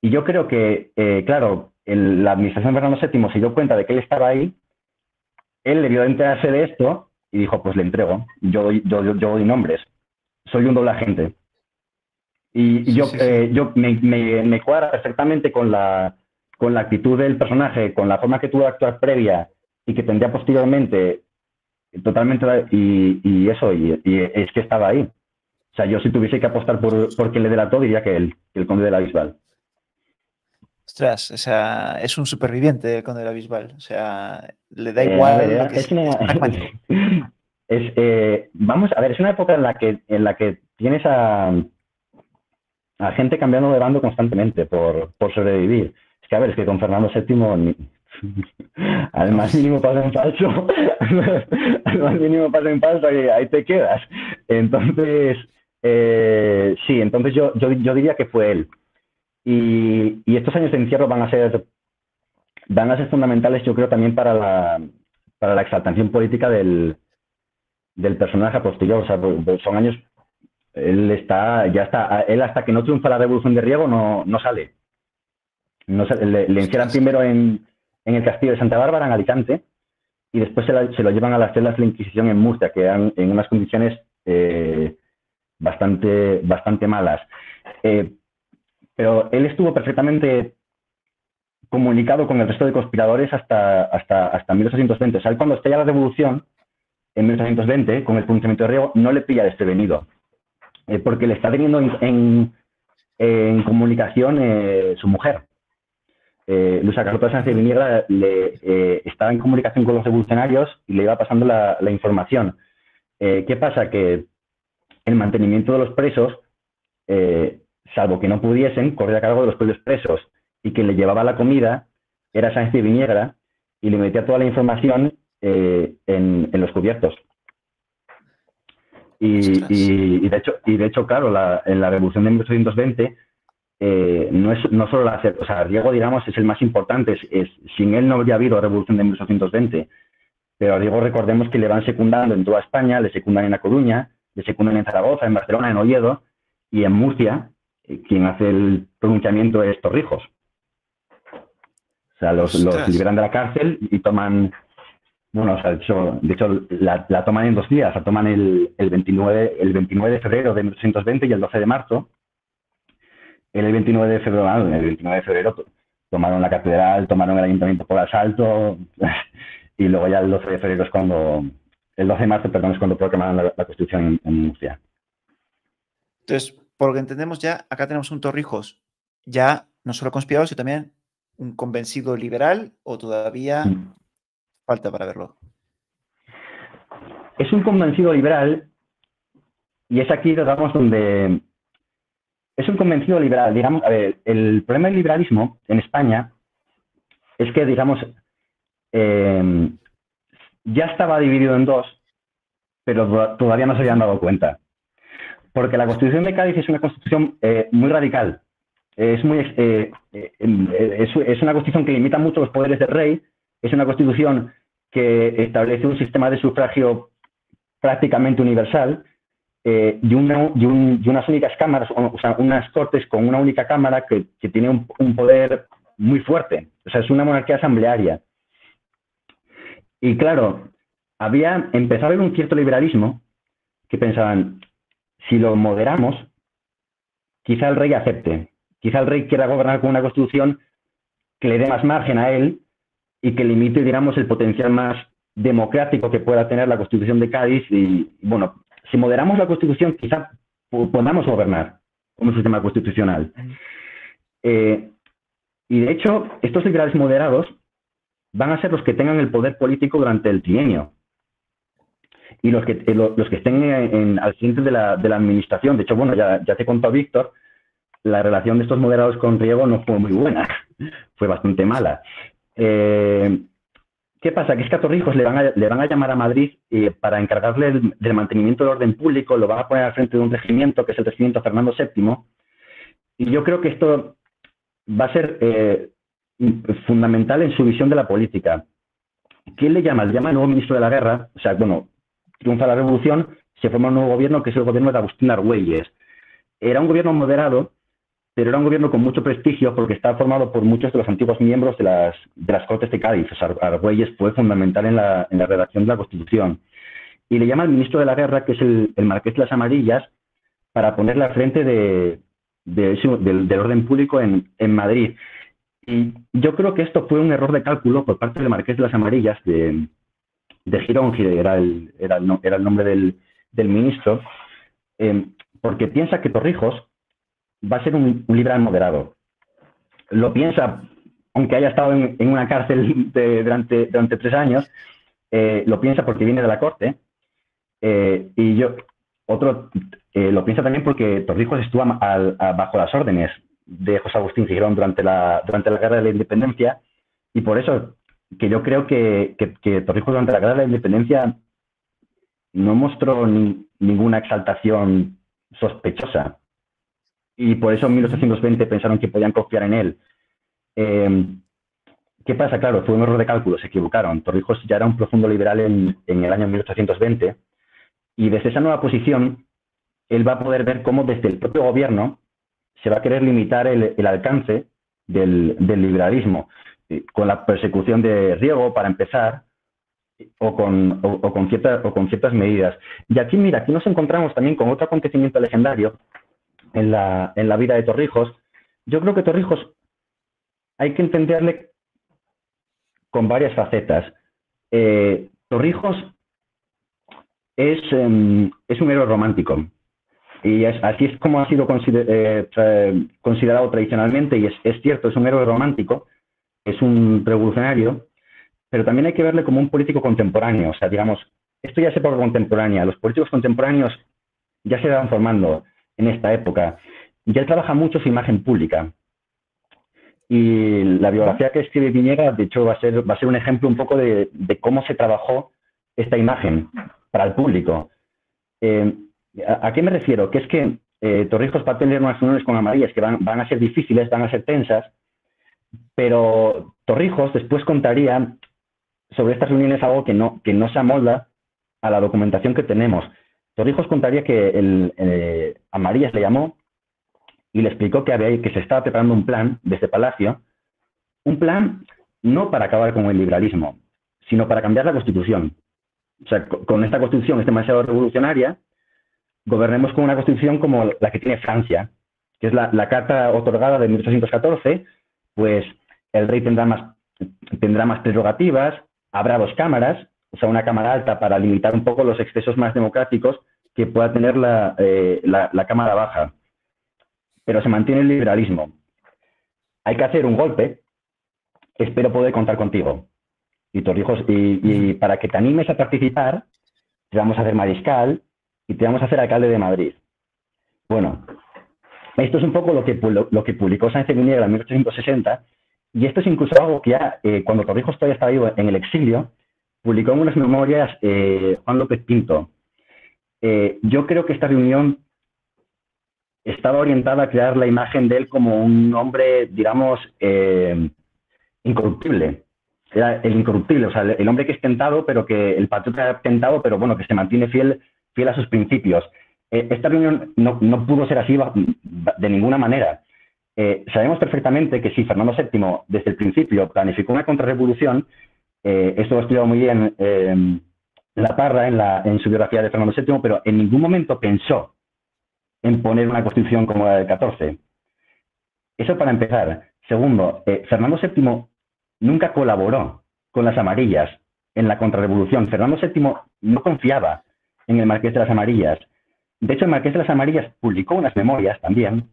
[SPEAKER 2] Y yo creo que, eh, claro, la administración de Fernando VII se dio cuenta de que él estaba ahí, él le vio enterarse de esto y dijo, pues le entrego, yo doy, yo, yo, doy nombres, soy un doble agente. Y, yo, eh, yo me, me, cuadra perfectamente con la, con la actitud del personaje, con la forma que tuvo de actuar previa y que tendría posteriormente totalmente y, y eso, y, es que estaba ahí. O sea, yo si tuviese que apostar por, por quien le delató, diría que él, el conde de la Bisbal.
[SPEAKER 1] Ostras, o sea, es un superviviente el conde de la Bisbal. O sea, le da igual.
[SPEAKER 2] Eh, es, eh, vamos a ver, es una época en la que, en la que tienes a, a gente cambiando de bando constantemente por, por sobrevivir. Es que, a ver, es que con Fernando VII al más mínimo paso en falso, al más mínimo paso en falso, ahí, ahí te quedas. Entonces, eh, sí, entonces yo, yo, yo diría que fue él. Y, estos años de encierro van a ser van a ser fundamentales, yo creo, también para la, para la exaltación política del, del personaje posterior. O sea, pues, pues, son años, él está, ya está, él hasta que no triunfa la revolución de Riego no, no sale. No le, encierran primero en, en, el castillo de Santa Bárbara, en Alicante, y después se, lo llevan a las celdas de la Inquisición en Murcia, que eran en unas condiciones eh, bastante, bastante malas. Eh, pero él estuvo perfectamente comunicado con el resto de conspiradores hasta, hasta, hasta 1820. O sea, cuando estalla la revolución, en 1820, con el pronunciamiento de Riego, no le pilla desprevenido, eh, porque le está teniendo en, en, comunicación eh, su mujer. Eh, Luisa Carlota Sánchez de Viniera le, eh, estaba en comunicación con los revolucionarios y le iba pasando la, la información. ¿Qué pasa? Que el mantenimiento de los presos salvo que no pudiesen, correr a cargo de los propios presos y que le llevaba la comida era Sánchez de Viniegra y le metía toda la información eh, en, los cubiertos. Y, de hecho, y de hecho, claro, en la revolución de 1820 eh, no es no solo la, o sea, Diego, digamos, es el más importante. Es, sin él no habría habido revolución de 1820. Pero a Diego recordemos que le van secundando en toda España, le secundan en La Coruña, le secundan en Zaragoza, en Barcelona, en Oviedo y en Murcia, quien hace el pronunciamiento es Torrijos. O sea, los, liberan de la cárcel y toman, bueno, o sea, de hecho, la, toman en dos días, la toman el, 29, el 29 de febrero de 1820 y el 12 de marzo. El 29 de febrero, el 29 de febrero tomaron la catedral, tomaron el ayuntamiento por asalto y luego ya el 12 de febrero es cuando, el 12 de marzo, perdón, es cuando proclamaron la, Constitución en, en Murcia.
[SPEAKER 1] Entonces, por lo que entendemos ya, acá tenemos un Torrijos ya no solo conspirador, sino también un convencido liberal o todavía mm. falta para verlo.
[SPEAKER 2] Es un convencido liberal y es aquí, digamos, donde es un convencido liberal. Digamos, a ver, el problema del liberalismo en España es que, digamos, em, ya estaba dividido en dos, pero todavía no se habían dado cuenta porque la Constitución de Cádiz es una constitución eh, muy radical. Es, muy, eh, eh, es, una constitución que limita mucho los poderes del rey, es una constitución que establece un sistema de sufragio prácticamente universal eh, y, unas únicas cámaras, o sea, unas cortes con una única cámara que, tiene un, poder muy fuerte. O sea, es una monarquía asamblearia. Y claro, había empezado a haber un cierto liberalismo que pensaban, si lo moderamos, quizá el rey acepte, quizá el rey quiera gobernar con una constitución que le dé más margen a él y que limite, digamos, el potencial más democrático que pueda tener la Constitución de Cádiz. Y, bueno, si moderamos la Constitución, quizá podamos gobernar como un sistema constitucional. Eh, y de hecho, estos liberales moderados van a ser los que tengan el poder político durante el trienio. Y los que, eh, los que estén al frente de la, de administración. De hecho, bueno, ya, ya te contó Víctor, la relación de estos moderados con Riego no fue muy buena, fue bastante mala. Eh, ¿Qué pasa? Que es que a Torrijos le van a, le van a llamar a Madrid eh, para encargarle del, mantenimiento del orden público, lo van a poner al frente de un regimiento, que es el regimiento Fernando VII. Y yo creo que esto va a ser fundamental en su visión de la política. ¿Quién le llama? Le llama el nuevo ministro de la guerra. O sea, bueno, triunfa la revolución, se forma un nuevo gobierno que es el gobierno de Agustín Argüelles. Era un gobierno moderado pero era un gobierno con mucho prestigio porque estaba formado por muchos de los antiguos miembros de las, Cortes de Cádiz. O sea, Argüelles fue fundamental en la, redacción de la Constitución. Y le llama al ministro de la Guerra, que es el, Marqués de las Amarillas, para ponerle al frente de, del, orden público en, Madrid. Y yo creo que esto fue un error de cálculo por parte del Marqués de las Amarillas, de, de Girón, que era el, nombre del, ministro, eh, porque piensa que Torrijos va a ser un, liberal moderado. Lo piensa, aunque haya estado en, una cárcel durante, tres años, eh, lo piensa porque viene de la corte. Eh, y yo, otro, lo piensa también porque Torrijos estuvo bajo las órdenes de José Agustín Girón durante la, durante la Guerra de la Independencia. Y por eso que yo creo que, que, Torrijos durante la Guerra de la Independencia no mostró ninguna exaltación sospechosa y por eso en 1820 pensaron que podían confiar en él. Em, ¿Qué pasa? Claro, fue un error de cálculo, se equivocaron. Torrijos ya era un profundo liberal en, el año 1820 y desde esa nueva posición él va a poder ver cómo desde el propio gobierno se va a querer limitar el, alcance del, liberalismo, eh, con la persecución de Riego, para empezar, o con, o, con, o con ciertas medidas. Y aquí, mira, aquí nos encontramos también con otro acontecimiento legendario, en la, en la vida de Torrijos, yo creo que Torrijos hay que entenderle con varias facetas. Eh, Torrijos es, em, es un héroe romántico. Y así es como ha sido eh, considerado tradicionalmente, y es, es, cierto, es un héroe romántico, es un revolucionario, pero también hay que verle como un político contemporáneo. O sea, digamos, esto ya se por contemporánea. Los políticos contemporáneos ya se van formando en esta época. Ya trabaja mucho su imagen pública. Y la biografía que escribe Viñega, de hecho, va a ser, va a ser un ejemplo un poco de, cómo se trabajó esta imagen para el público. Eh, ¿a, qué me refiero? Que es que Torrijos va a tener unas uniones con Amarillas que van, a ser difíciles, van a ser tensas, pero Torrijos después contaría sobre estas reuniones algo que no, se amolda a la documentación que tenemos. Torrijos contaría que el, eh, Amarillas le llamó y le explicó que, que se estaba preparando un plan desde Palacio, un plan no para acabar con el liberalismo, sino para cambiar la Constitución. O sea, con esta Constitución es demasiado revolucionaria, gobernemos con una Constitución como la que tiene Francia, que es la, carta otorgada de 1814, pues el rey tendrá más, tendrá más prerrogativas, habrá dos cámaras, o sea, una cámara alta para limitar un poco los excesos más democráticos que pueda tener eh, la, la, Cámara Baja. Pero se mantiene el liberalismo. Hay que hacer un golpe. Espero poder contar contigo. Y, y, y para que te animes a participar, te vamos a hacer mariscal y te vamos a hacer alcalde de Madrid. Bueno, esto es un poco lo que, lo, que publicó Sánchez Viñera en 1860, y esto es incluso algo que ya, eh, cuando Torrijos todavía estaba vivo en el exilio, publicó en unas memorias eh, Juan López Pinto, eh, yo creo que esta reunión estaba orientada a crear la imagen de él como un hombre, digamos, eh, incorruptible. era el incorruptible, o sea, el, hombre que es tentado, pero que el patriota tentado, pero bueno, que se mantiene fiel, a sus principios. Eh, esta reunión no, no, pudo ser así de ninguna manera. Eh, sabemos perfectamente que si Fernando VII desde el principio planificó una contrarrevolución, eh, esto lo ha muy bien La Parra en, la, en su biografía de Fernando VII, pero en ningún momento pensó en poner una constitución como la del 14. Eso para empezar. Segundo, Fernando VII nunca colaboró con las amarillas en la contrarrevolución. Fernando VII no confiaba en el Marqués de las Amarillas. De hecho, el Marqués de las Amarillas publicó unas memorias también,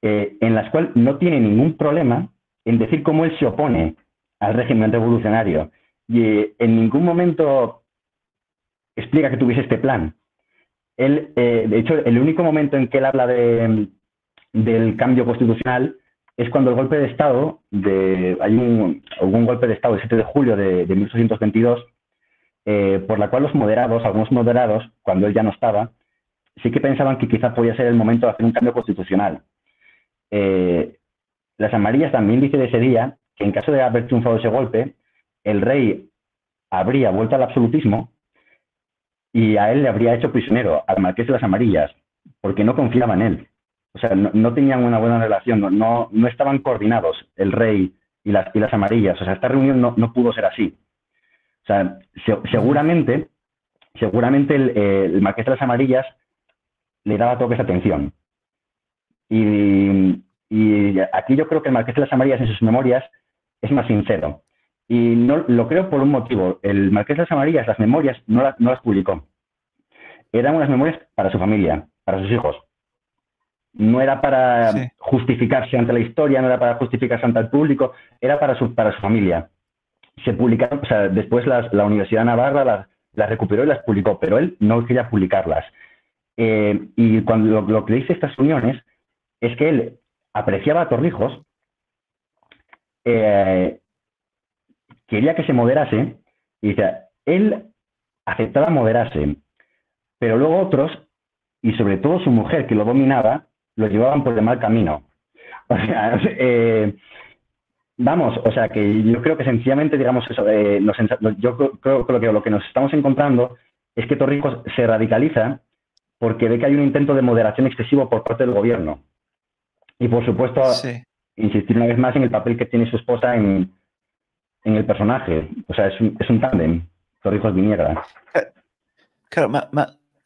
[SPEAKER 2] eh, en las cuales no tiene ningún problema en decir cómo él se opone al régimen revolucionario. Y eh, en ningún momento explica que tuviese este plan. Él, eh, de hecho, el único momento en que él habla de, del cambio constitucional es cuando el golpe de Estado, de, hay un, hubo un golpe de Estado el 7 de julio de, de 1822, eh, por la cual los moderados, algunos moderados, cuando él ya no estaba, sí que pensaban que quizá podía ser el momento de hacer un cambio constitucional. Eh, las amarillas también dice de ese día que en caso de haber triunfado ese golpe, el rey habría vuelto al absolutismo y a él le habría hecho prisionero, al marqués de las amarillas, porque no confiaba en él. O sea, no, tenían una buena relación, no, no, estaban coordinados el rey y las, y las amarillas. O sea, esta reunión no, no pudo ser así. O sea, seguramente, seguramente el, marqués de las amarillas le daba toques esa atención. Y, y, aquí yo creo que el marqués de las amarillas en sus memorias es más sincero. Y no, lo creo por un motivo. El marqués de las amarillas, las memorias, no, no las publicó. Eran unas memorias para su familia, para sus hijos no era para justificarse ante la historia, no era para justificarse ante el público, era para su, para su familia. Se publicaron, o sea, después la Universidad de Navarra las, recuperó y las publicó, pero él no quería publicarlas. Eh, y cuando lo, que dice estas uniones es que él apreciaba a Torrijos, eh, quería que se moderase, y él aceptaba moderarse, pero luego otros, y sobre todo su mujer que lo dominaba, lo llevaban por el mal camino. O sea, eh, vamos, o sea, que yo creo que sencillamente, digamos, eso, eh, yo creo, que lo que nos estamos encontrando es que Torrijos se radicaliza porque ve que hay un intento de moderación excesivo por parte del gobierno. Y por supuesto, insistir una vez más en el papel que tiene su esposa en, el personaje. O sea, es un, es un tándem, Torrijos Viniegra.
[SPEAKER 1] Claro,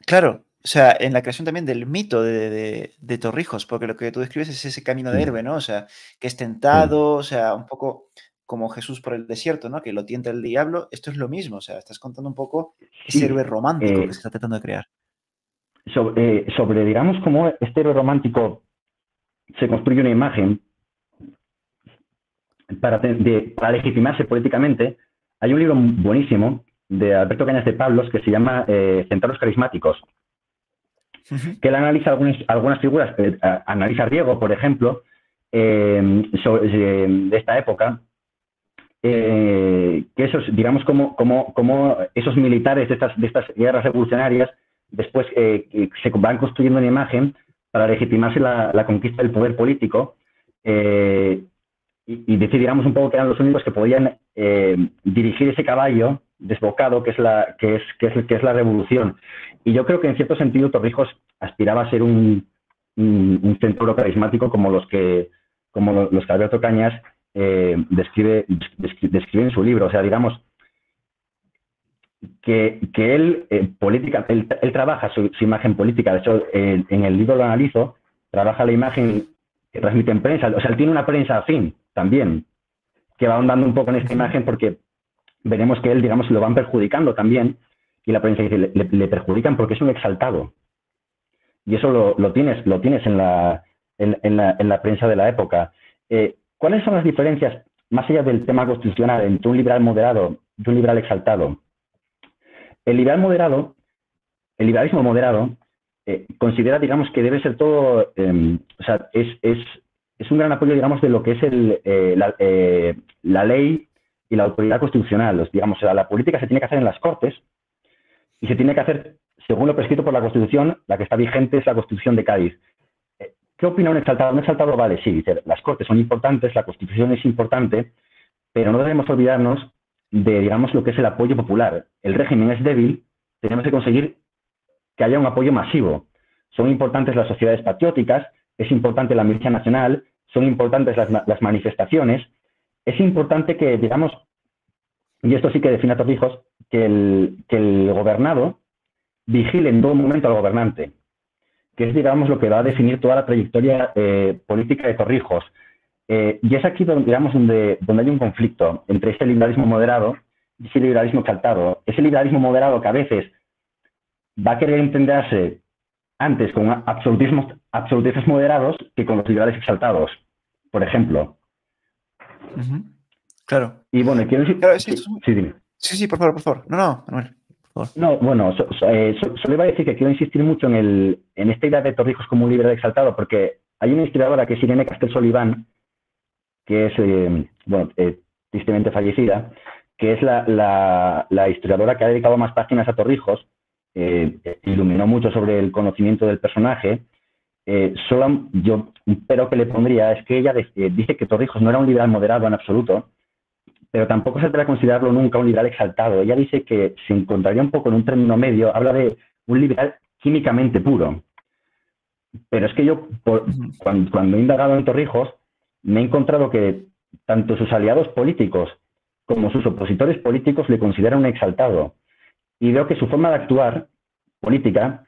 [SPEAKER 1] claro, o sea, en la creación también del mito de, Torrijos, porque lo que tú describes es ese camino de mm. héroe, ¿no? O sea, que es tentado, o sea, un poco como Jesús por el desierto, ¿no? Que lo tienta el diablo. Esto es lo mismo, o sea, estás contando un poco ese héroe romántico que eh, se está tratando de crear.
[SPEAKER 2] Eh, sobre, digamos, cómo este héroe romántico se construye una imagen para, para legitimarse políticamente, hay un libro buenísimo de Alberto Cañas de Pablos que se llama eh, Centauros Carismáticos que él analiza algunas, algunas figuras, eh, analiza Riego, por ejemplo, eh, eh, de esta época, que esos, digamos, como, como, como esos militares de estas, de estas guerras revolucionarias después se van construyendo una imagen para legitimarse la, conquista del poder político y, y, un poco que eran los únicos que podían dirigir ese caballo desbocado que es la, que es, que es, que es la revolución. Y yo creo que en cierto sentido Torrijos aspiraba a ser un, un, centro carismático como los que, como los que Alberto Cañas eh, describe, describe, en su libro. O sea, digamos, que, que él, eh, política, él, trabaja su, imagen política. De hecho, en el libro lo analizo, trabaja la imagen que transmite en prensa. O sea, él tiene una prensa afín también, que va ahondando un poco en esta imagen porque veremos que él, digamos, lo van perjudicando también. Y la prensa dice, le, perjudican porque es un exaltado. Y eso lo, tienes, lo tienes en la, en, la, prensa de la época. Eh, ¿Cuáles son las diferencias, más allá del tema constitucional, entre un liberal moderado y un liberal exaltado? El liberal moderado, el liberalismo moderado, eh, considera, digamos, que debe ser todo, em, o sea, es, es, es, un gran apoyo, digamos, de lo que es el, eh, la, la, ley y la autoridad constitucional. Digamos, la política se tiene que hacer en las Cortes y se tiene que hacer según lo prescrito por la Constitución, la que está vigente es la Constitución de Cádiz. Eh, ¿Qué opina un exaltado? Un exaltado vale, sí, dice, las Cortes son importantes, la Constitución es importante, pero no debemos olvidarnos de, digamos, lo que es el apoyo popular. El régimen es débil, tenemos que conseguir que haya un apoyo masivo. Son importantes las sociedades patrióticas, es importante la milicia nacional, son importantes las, manifestaciones, es importante que, digamos, y esto sí que define a Torrijos, que el, gobernado vigile en todo momento al gobernante, que es, digamos, lo que va a definir toda la trayectoria eh, política de Torrijos. Eh, y es aquí, donde, digamos, donde, donde hay un conflicto entre ese liberalismo moderado y ese liberalismo exaltado. Ese liberalismo moderado que a veces va a querer entenderse antes con absolutismos, absolutismos moderados que con los liberales exaltados, por ejemplo.
[SPEAKER 1] Claro.
[SPEAKER 2] Y bueno, quiero decir...
[SPEAKER 1] sí, sí, sí, por favor, por favor. No, no, Manuel.
[SPEAKER 2] No, bueno, eh, solo iba a decir que quiero insistir mucho en, el, en esta idea de Torrijos como un liberal exaltado, porque hay una historiadora que es Irene Castel Soliván, que es, eh, bueno, eh, tristemente fallecida, que es la, la, historiadora que ha dedicado más páginas a Torrijos, iluminó mucho sobre el conocimiento del personaje. solo yo, pero que le pondría es que ella dice que Torrijos no era un liberal moderado en absoluto, pero tampoco se debe considerarlo nunca un liberal exaltado. Ella dice que se encontraría un poco en un término medio, habla de un liberal químicamente puro. Pero es que yo, cuando, he indagado en Torrijos, me he encontrado que tanto sus aliados políticos como sus opositores políticos le consideran un exaltado. Y veo que su forma de actuar política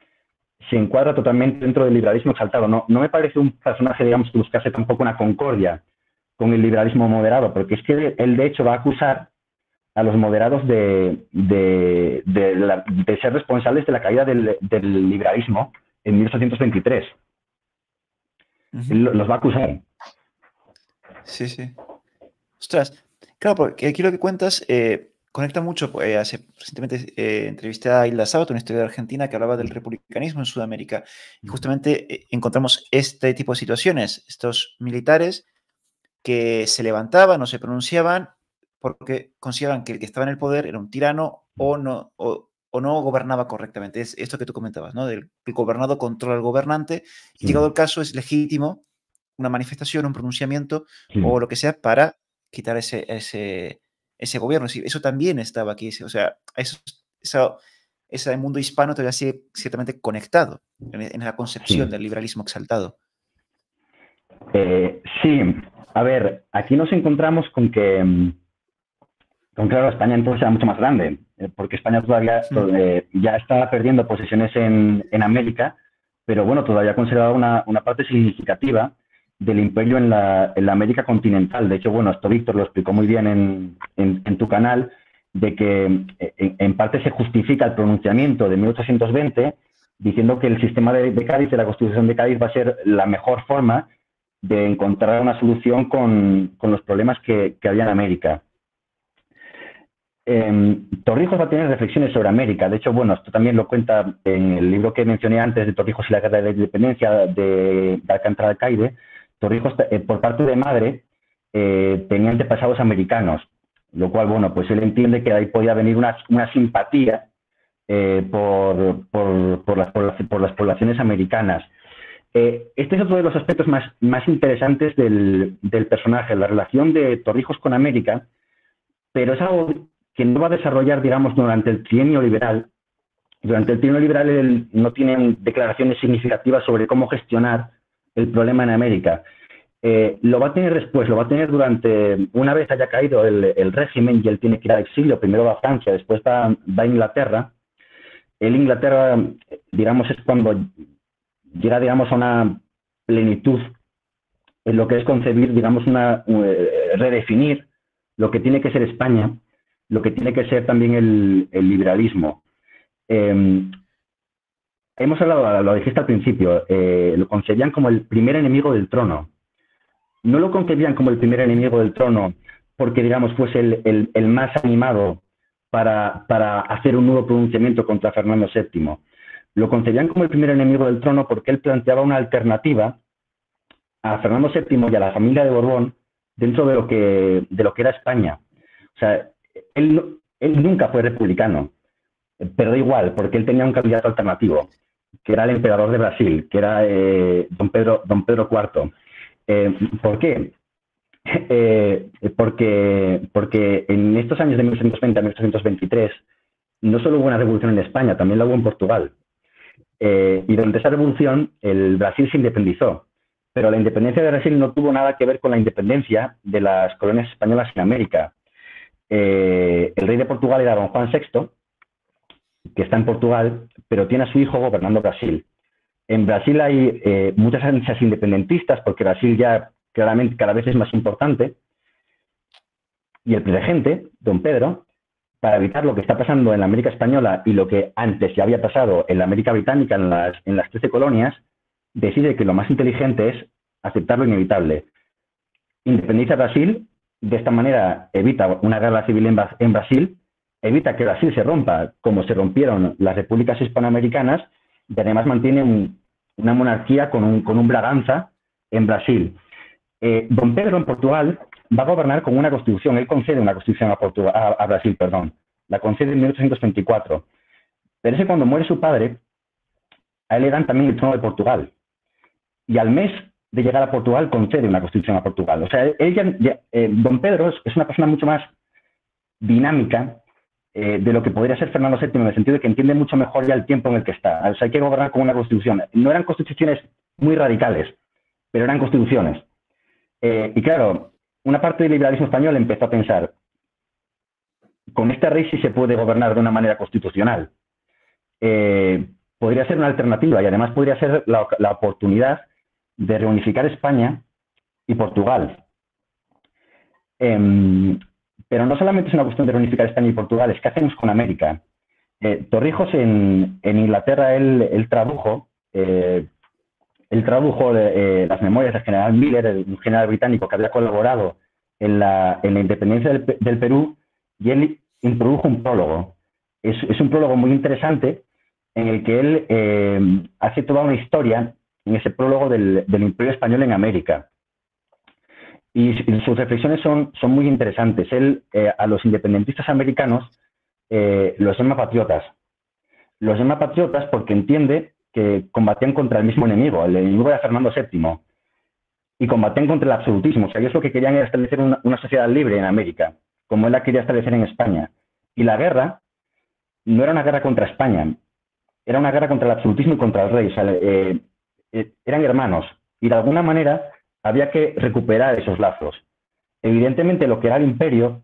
[SPEAKER 2] se encuadra totalmente dentro del liberalismo exaltado. No, no me parece un personaje, digamos, que buscase tampoco una concordia con el liberalismo moderado, porque es que él de hecho va a acusar a los moderados de, de, ser responsables de la caída del, liberalismo en 1823. los va a acusar.
[SPEAKER 1] Sí, sí. Ostras, claro, porque aquí lo que cuentas eh, conecta mucho. Pues, hace recientemente eh, entrevisté a Hilda Sábato, una historia de Argentina, que hablaba del republicanismo en Sudamérica. Y justamente eh, encontramos este tipo de situaciones, estos militares que se levantaban o se pronunciaban porque consideraban que el que estaba en el poder era un tirano o no, o, no gobernaba correctamente. Es esto que tú comentabas, ¿no? Del, el gobernado controla al gobernante y llegado el caso es legítimo una manifestación, un pronunciamiento o lo que sea para quitar ese, ese, ese gobierno. Eso también estaba aquí. O sea, eso, eso, ese mundo hispano todavía sigue ciertamente conectado en, la concepción del liberalismo exaltado.
[SPEAKER 2] Eh, sí, a ver, aquí nos encontramos con que, mm, con claro, España entonces era mucho más grande, eh, porque España todavía eh, ya está perdiendo posesiones en, América, pero bueno, todavía conservaba una, una parte significativa del imperio en la, en la, América continental. De hecho, bueno, esto Víctor lo explicó muy bien en, en, tu canal, de que en, en, parte se justifica el pronunciamiento de 1820 diciendo que el sistema de, de Cádiz, de la Constitución de Cádiz, va a ser la mejor forma de encontrar una solución con, los problemas que, había en América. Em, Torrijos va a tener reflexiones sobre América. De hecho, bueno, esto también lo cuenta en el libro que mencioné antes de Torrijos y la guerra de la independencia de, de Alcántara Alcaide. Torrijos, eh, por parte de madre, eh, tenía antepasados americanos, lo cual, bueno, pues él entiende que ahí podía venir una, simpatía eh, por, por, las, por, las, poblaciones americanas. Eh, este es otro de los aspectos más, interesantes del, personaje, la relación de Torrijos con América, pero es algo que no va a desarrollar, digamos, durante el trienio liberal. Durante el trienio liberal él no tiene declaraciones significativas sobre cómo gestionar el problema en América. Eh, lo va a tener después, lo va a tener durante, una vez haya caído el, régimen y él tiene que ir al exilio, primero va a Francia, después va, va a Inglaterra. El Inglaterra, digamos, es cuando llega, digamos, a una plenitud en lo que es concebir, digamos, una, eh, redefinir lo que tiene que ser España, lo que tiene que ser también el, liberalismo. Em, hemos hablado, lo dijiste al principio, eh, lo concebían como el primer enemigo del trono. No lo concebían como el primer enemigo del trono porque, digamos, fuese el, el, más animado para, para, hacer un nuevo pronunciamiento contra Fernando VII, lo concebían como el primer enemigo del trono porque él planteaba una alternativa a Fernando VII y a la familia de Borbón dentro de lo que, de lo que era España. O sea, él, él nunca fue republicano, pero da igual, porque él tenía un candidato alternativo, que era el emperador de Brasil, que era eh, don, Pedro, don Pedro IV. Eh, ¿Por qué? eh, porque, porque en estos años de 1820 a 1823 no solo hubo una revolución en España, también la hubo en Portugal. Eh, y durante esa revolución el Brasil se independizó. Pero la independencia de Brasil no tuvo nada que ver con la independencia de las colonias españolas en América. Eh, el rey de Portugal era don Juan VI, que está en Portugal, pero tiene a su hijo gobernando Brasil. En Brasil hay eh, muchas ansias independentistas porque Brasil ya claramente cada vez es más importante. Y el presidente, don Pedro, para evitar lo que está pasando en la América Española y lo que antes ya había pasado en la América Británica, en las, en las 13 colonias, decide que lo más inteligente es aceptar lo inevitable. Independiza Brasil, de esta manera evita una guerra civil en, Brasil, evita que Brasil se rompa como se rompieron las repúblicas hispanoamericanas y además mantiene una monarquía con un, con un Braganza en Brasil. Eh, don Pedro en Portugal va a gobernar con una constitución, él concede una constitución a, Portugal, a, Brasil, perdón, la concede en 1824. Pero ese cuando muere su padre, a él le dan también el trono de Portugal y al mes de llegar a Portugal concede una constitución a Portugal. O sea, ella, eh, don Pedro es una persona mucho más dinámica eh, de lo que podría ser Fernando VII, en el sentido de que entiende mucho mejor ya el tiempo en el que está. O sea, hay que gobernar con una constitución. No eran constituciones muy radicales, pero eran constituciones. Eh, y claro, una parte del liberalismo español empezó a pensar, con este rey sí se puede gobernar de una manera constitucional. podría ser una alternativa y además podría ser la oportunidad de reunificar España y Portugal. Em, pero no solamente es una cuestión de reunificar España y Portugal, es qué hacemos con América. Eh, Torrijos en, Inglaterra, él, tradujo, eh, tradujo eh, las memorias del general Miller, un general británico que había colaborado en la, independencia del, Perú, y él introdujo un prólogo. Es, un prólogo muy interesante en el que él hace toda una historia en ese prólogo del, Imperio Español en América. Y, sus reflexiones son, son muy interesantes. Él eh, a los independentistas americanos eh, los llama patriotas. Los llama patriotas porque entiende que combatían contra el mismo enemigo, el enemigo era Fernando VII, y combatían contra el absolutismo. O sea, ellos lo que querían era establecer una, sociedad libre en América, como él la quería establecer en España. Y la guerra no era una guerra contra España, era una guerra contra el absolutismo y contra el rey. O sea, eh, eh, eran hermanos y de alguna manera había que recuperar esos lazos. Evidentemente lo que era el imperio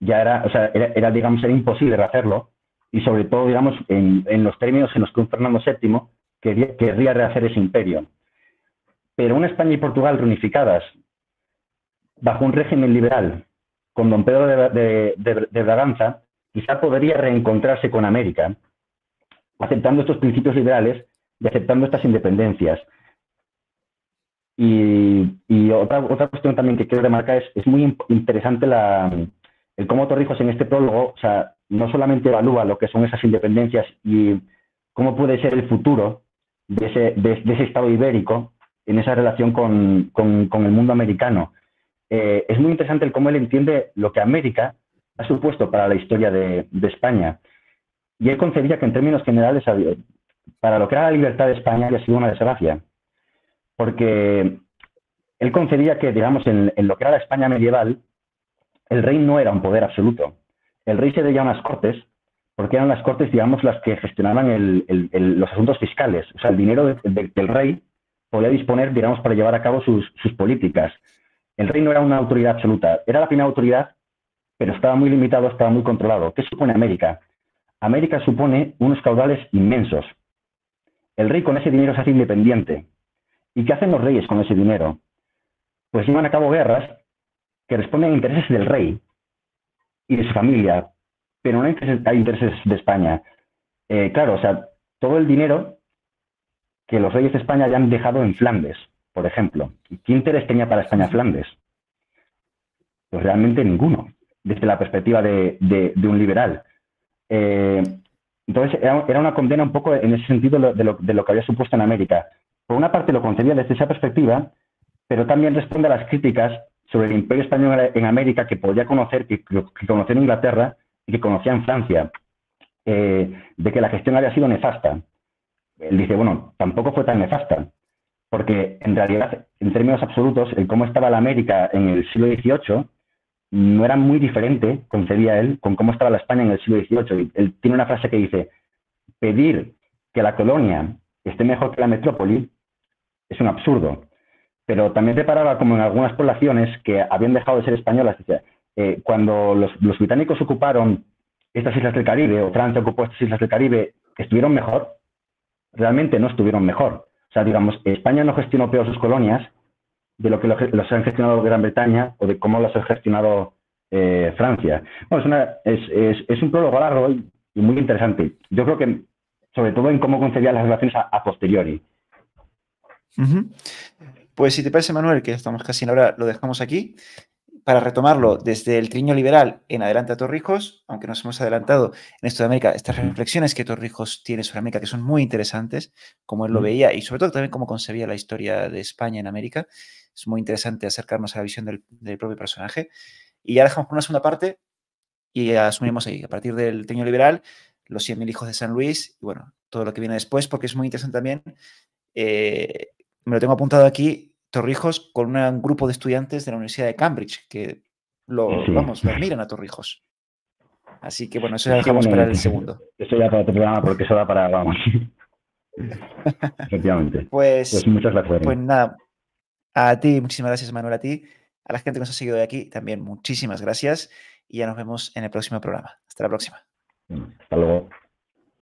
[SPEAKER 2] ya era, o sea, era, digamos, era imposible hacerlo y sobre todo, digamos, en, los términos en los que un Fernando VII quería, querría rehacer ese imperio. Pero una España y Portugal reunificadas bajo un régimen liberal con don Pedro de, de Braganza, quizá podría reencontrarse con América, aceptando estos principios liberales y aceptando estas independencias. Y, otra, otra cuestión también que quiero remarcar es, es muy interesante la, el cómo Torrijos en este prólogo, o sea, no solamente evalúa lo que son esas independencias y cómo puede ser el futuro de ese, de, ese Estado ibérico en esa relación con, el mundo americano. Eh, es muy interesante el cómo él entiende lo que América ha supuesto para la historia de, España. Y él concebía que en términos generales para lo que era la libertad de España había sido una desgracia, porque él concedía que, digamos, en, lo que era la España medieval, el rey no era un poder absoluto. El rey se debía a unas cortes, porque eran las cortes, digamos, las que gestionaban los asuntos fiscales. O sea, el dinero del rey podía disponer, digamos, para llevar a cabo sus, sus políticas. El rey no era una autoridad absoluta, era la primera autoridad, pero estaba muy limitado, estaba muy controlado. ¿Qué supone América? América supone unos caudales inmensos, el rey con ese dinero se hace independiente. ¿Y qué hacen los reyes con ese dinero? Pues llevan a cabo guerras que responden a intereses del rey y de su familia, pero no a intereses de España. Eh, claro, o sea, todo el dinero que los reyes de España hayan dejado en Flandes, por ejemplo. ¿Qué interés tenía para España Flandes? Pues realmente ninguno, desde la perspectiva de, un liberal. Eh, entonces, era, una condena un poco en ese sentido de lo, que había supuesto en América. Por una parte, lo concebía desde esa perspectiva, pero también responde a las críticas sobre el imperio español en América que podía conocer, que, conocía en Inglaterra y que conocía en Francia, eh, de que la gestión había sido nefasta. Él dice, bueno, tampoco fue tan nefasta, porque en realidad, en términos absolutos, el cómo estaba la América en el siglo XVIII no era muy diferente, concebía él, con cómo estaba la España en el siglo XVIII. Él tiene una frase que dice, pedir que la colonia esté mejor que la metrópoli es un absurdo. Pero también paraba como en algunas poblaciones que habían dejado de ser españolas. Eh, cuando los, británicos ocuparon estas islas del Caribe, o Francia ocupó estas islas del Caribe, ¿estuvieron mejor? Realmente no estuvieron mejor. O sea, digamos, España no gestionó peor sus colonias de lo que los han gestionado Gran Bretaña o de cómo las ha gestionado eh, Francia. Bueno, es, una, es, un prólogo largo y, muy interesante. Yo creo que, sobre todo en cómo concebía las relaciones a, posteriori.
[SPEAKER 1] Pues si te parece, Manuel, que estamos casi en hora, lo dejamos aquí. Para retomarlo, desde el triño liberal en adelante a Torrijos, aunque nos hemos adelantado en esto de América, estas reflexiones que Torrijos tiene sobre América, que son muy interesantes, como él lo veía y sobre todo también cómo concebía la historia de España en América. Es muy interesante acercarnos a la visión del, propio personaje. Y ya dejamos por una segunda parte y asumimos ahí, a partir del triño liberal, los 100.000 hijos de San Luis y bueno, todo lo que viene después, porque es muy interesante también. Eh, me lo tengo apuntado aquí, Torrijos con un grupo de estudiantes de la Universidad de Cambridge que lo, vamos, lo admiran a Torrijos. Así que bueno, eso ya dejamos para el segundo.
[SPEAKER 2] Eso ya para otro programa porque eso da para, vamos. Efectivamente.
[SPEAKER 1] Pues, pues, muchas gracias. Pues nada, a ti, muchísimas gracias Manuel, a ti. A la gente que nos ha seguido de aquí también muchísimas gracias y ya nos vemos en el próximo programa. Hasta la próxima.
[SPEAKER 2] Hasta luego.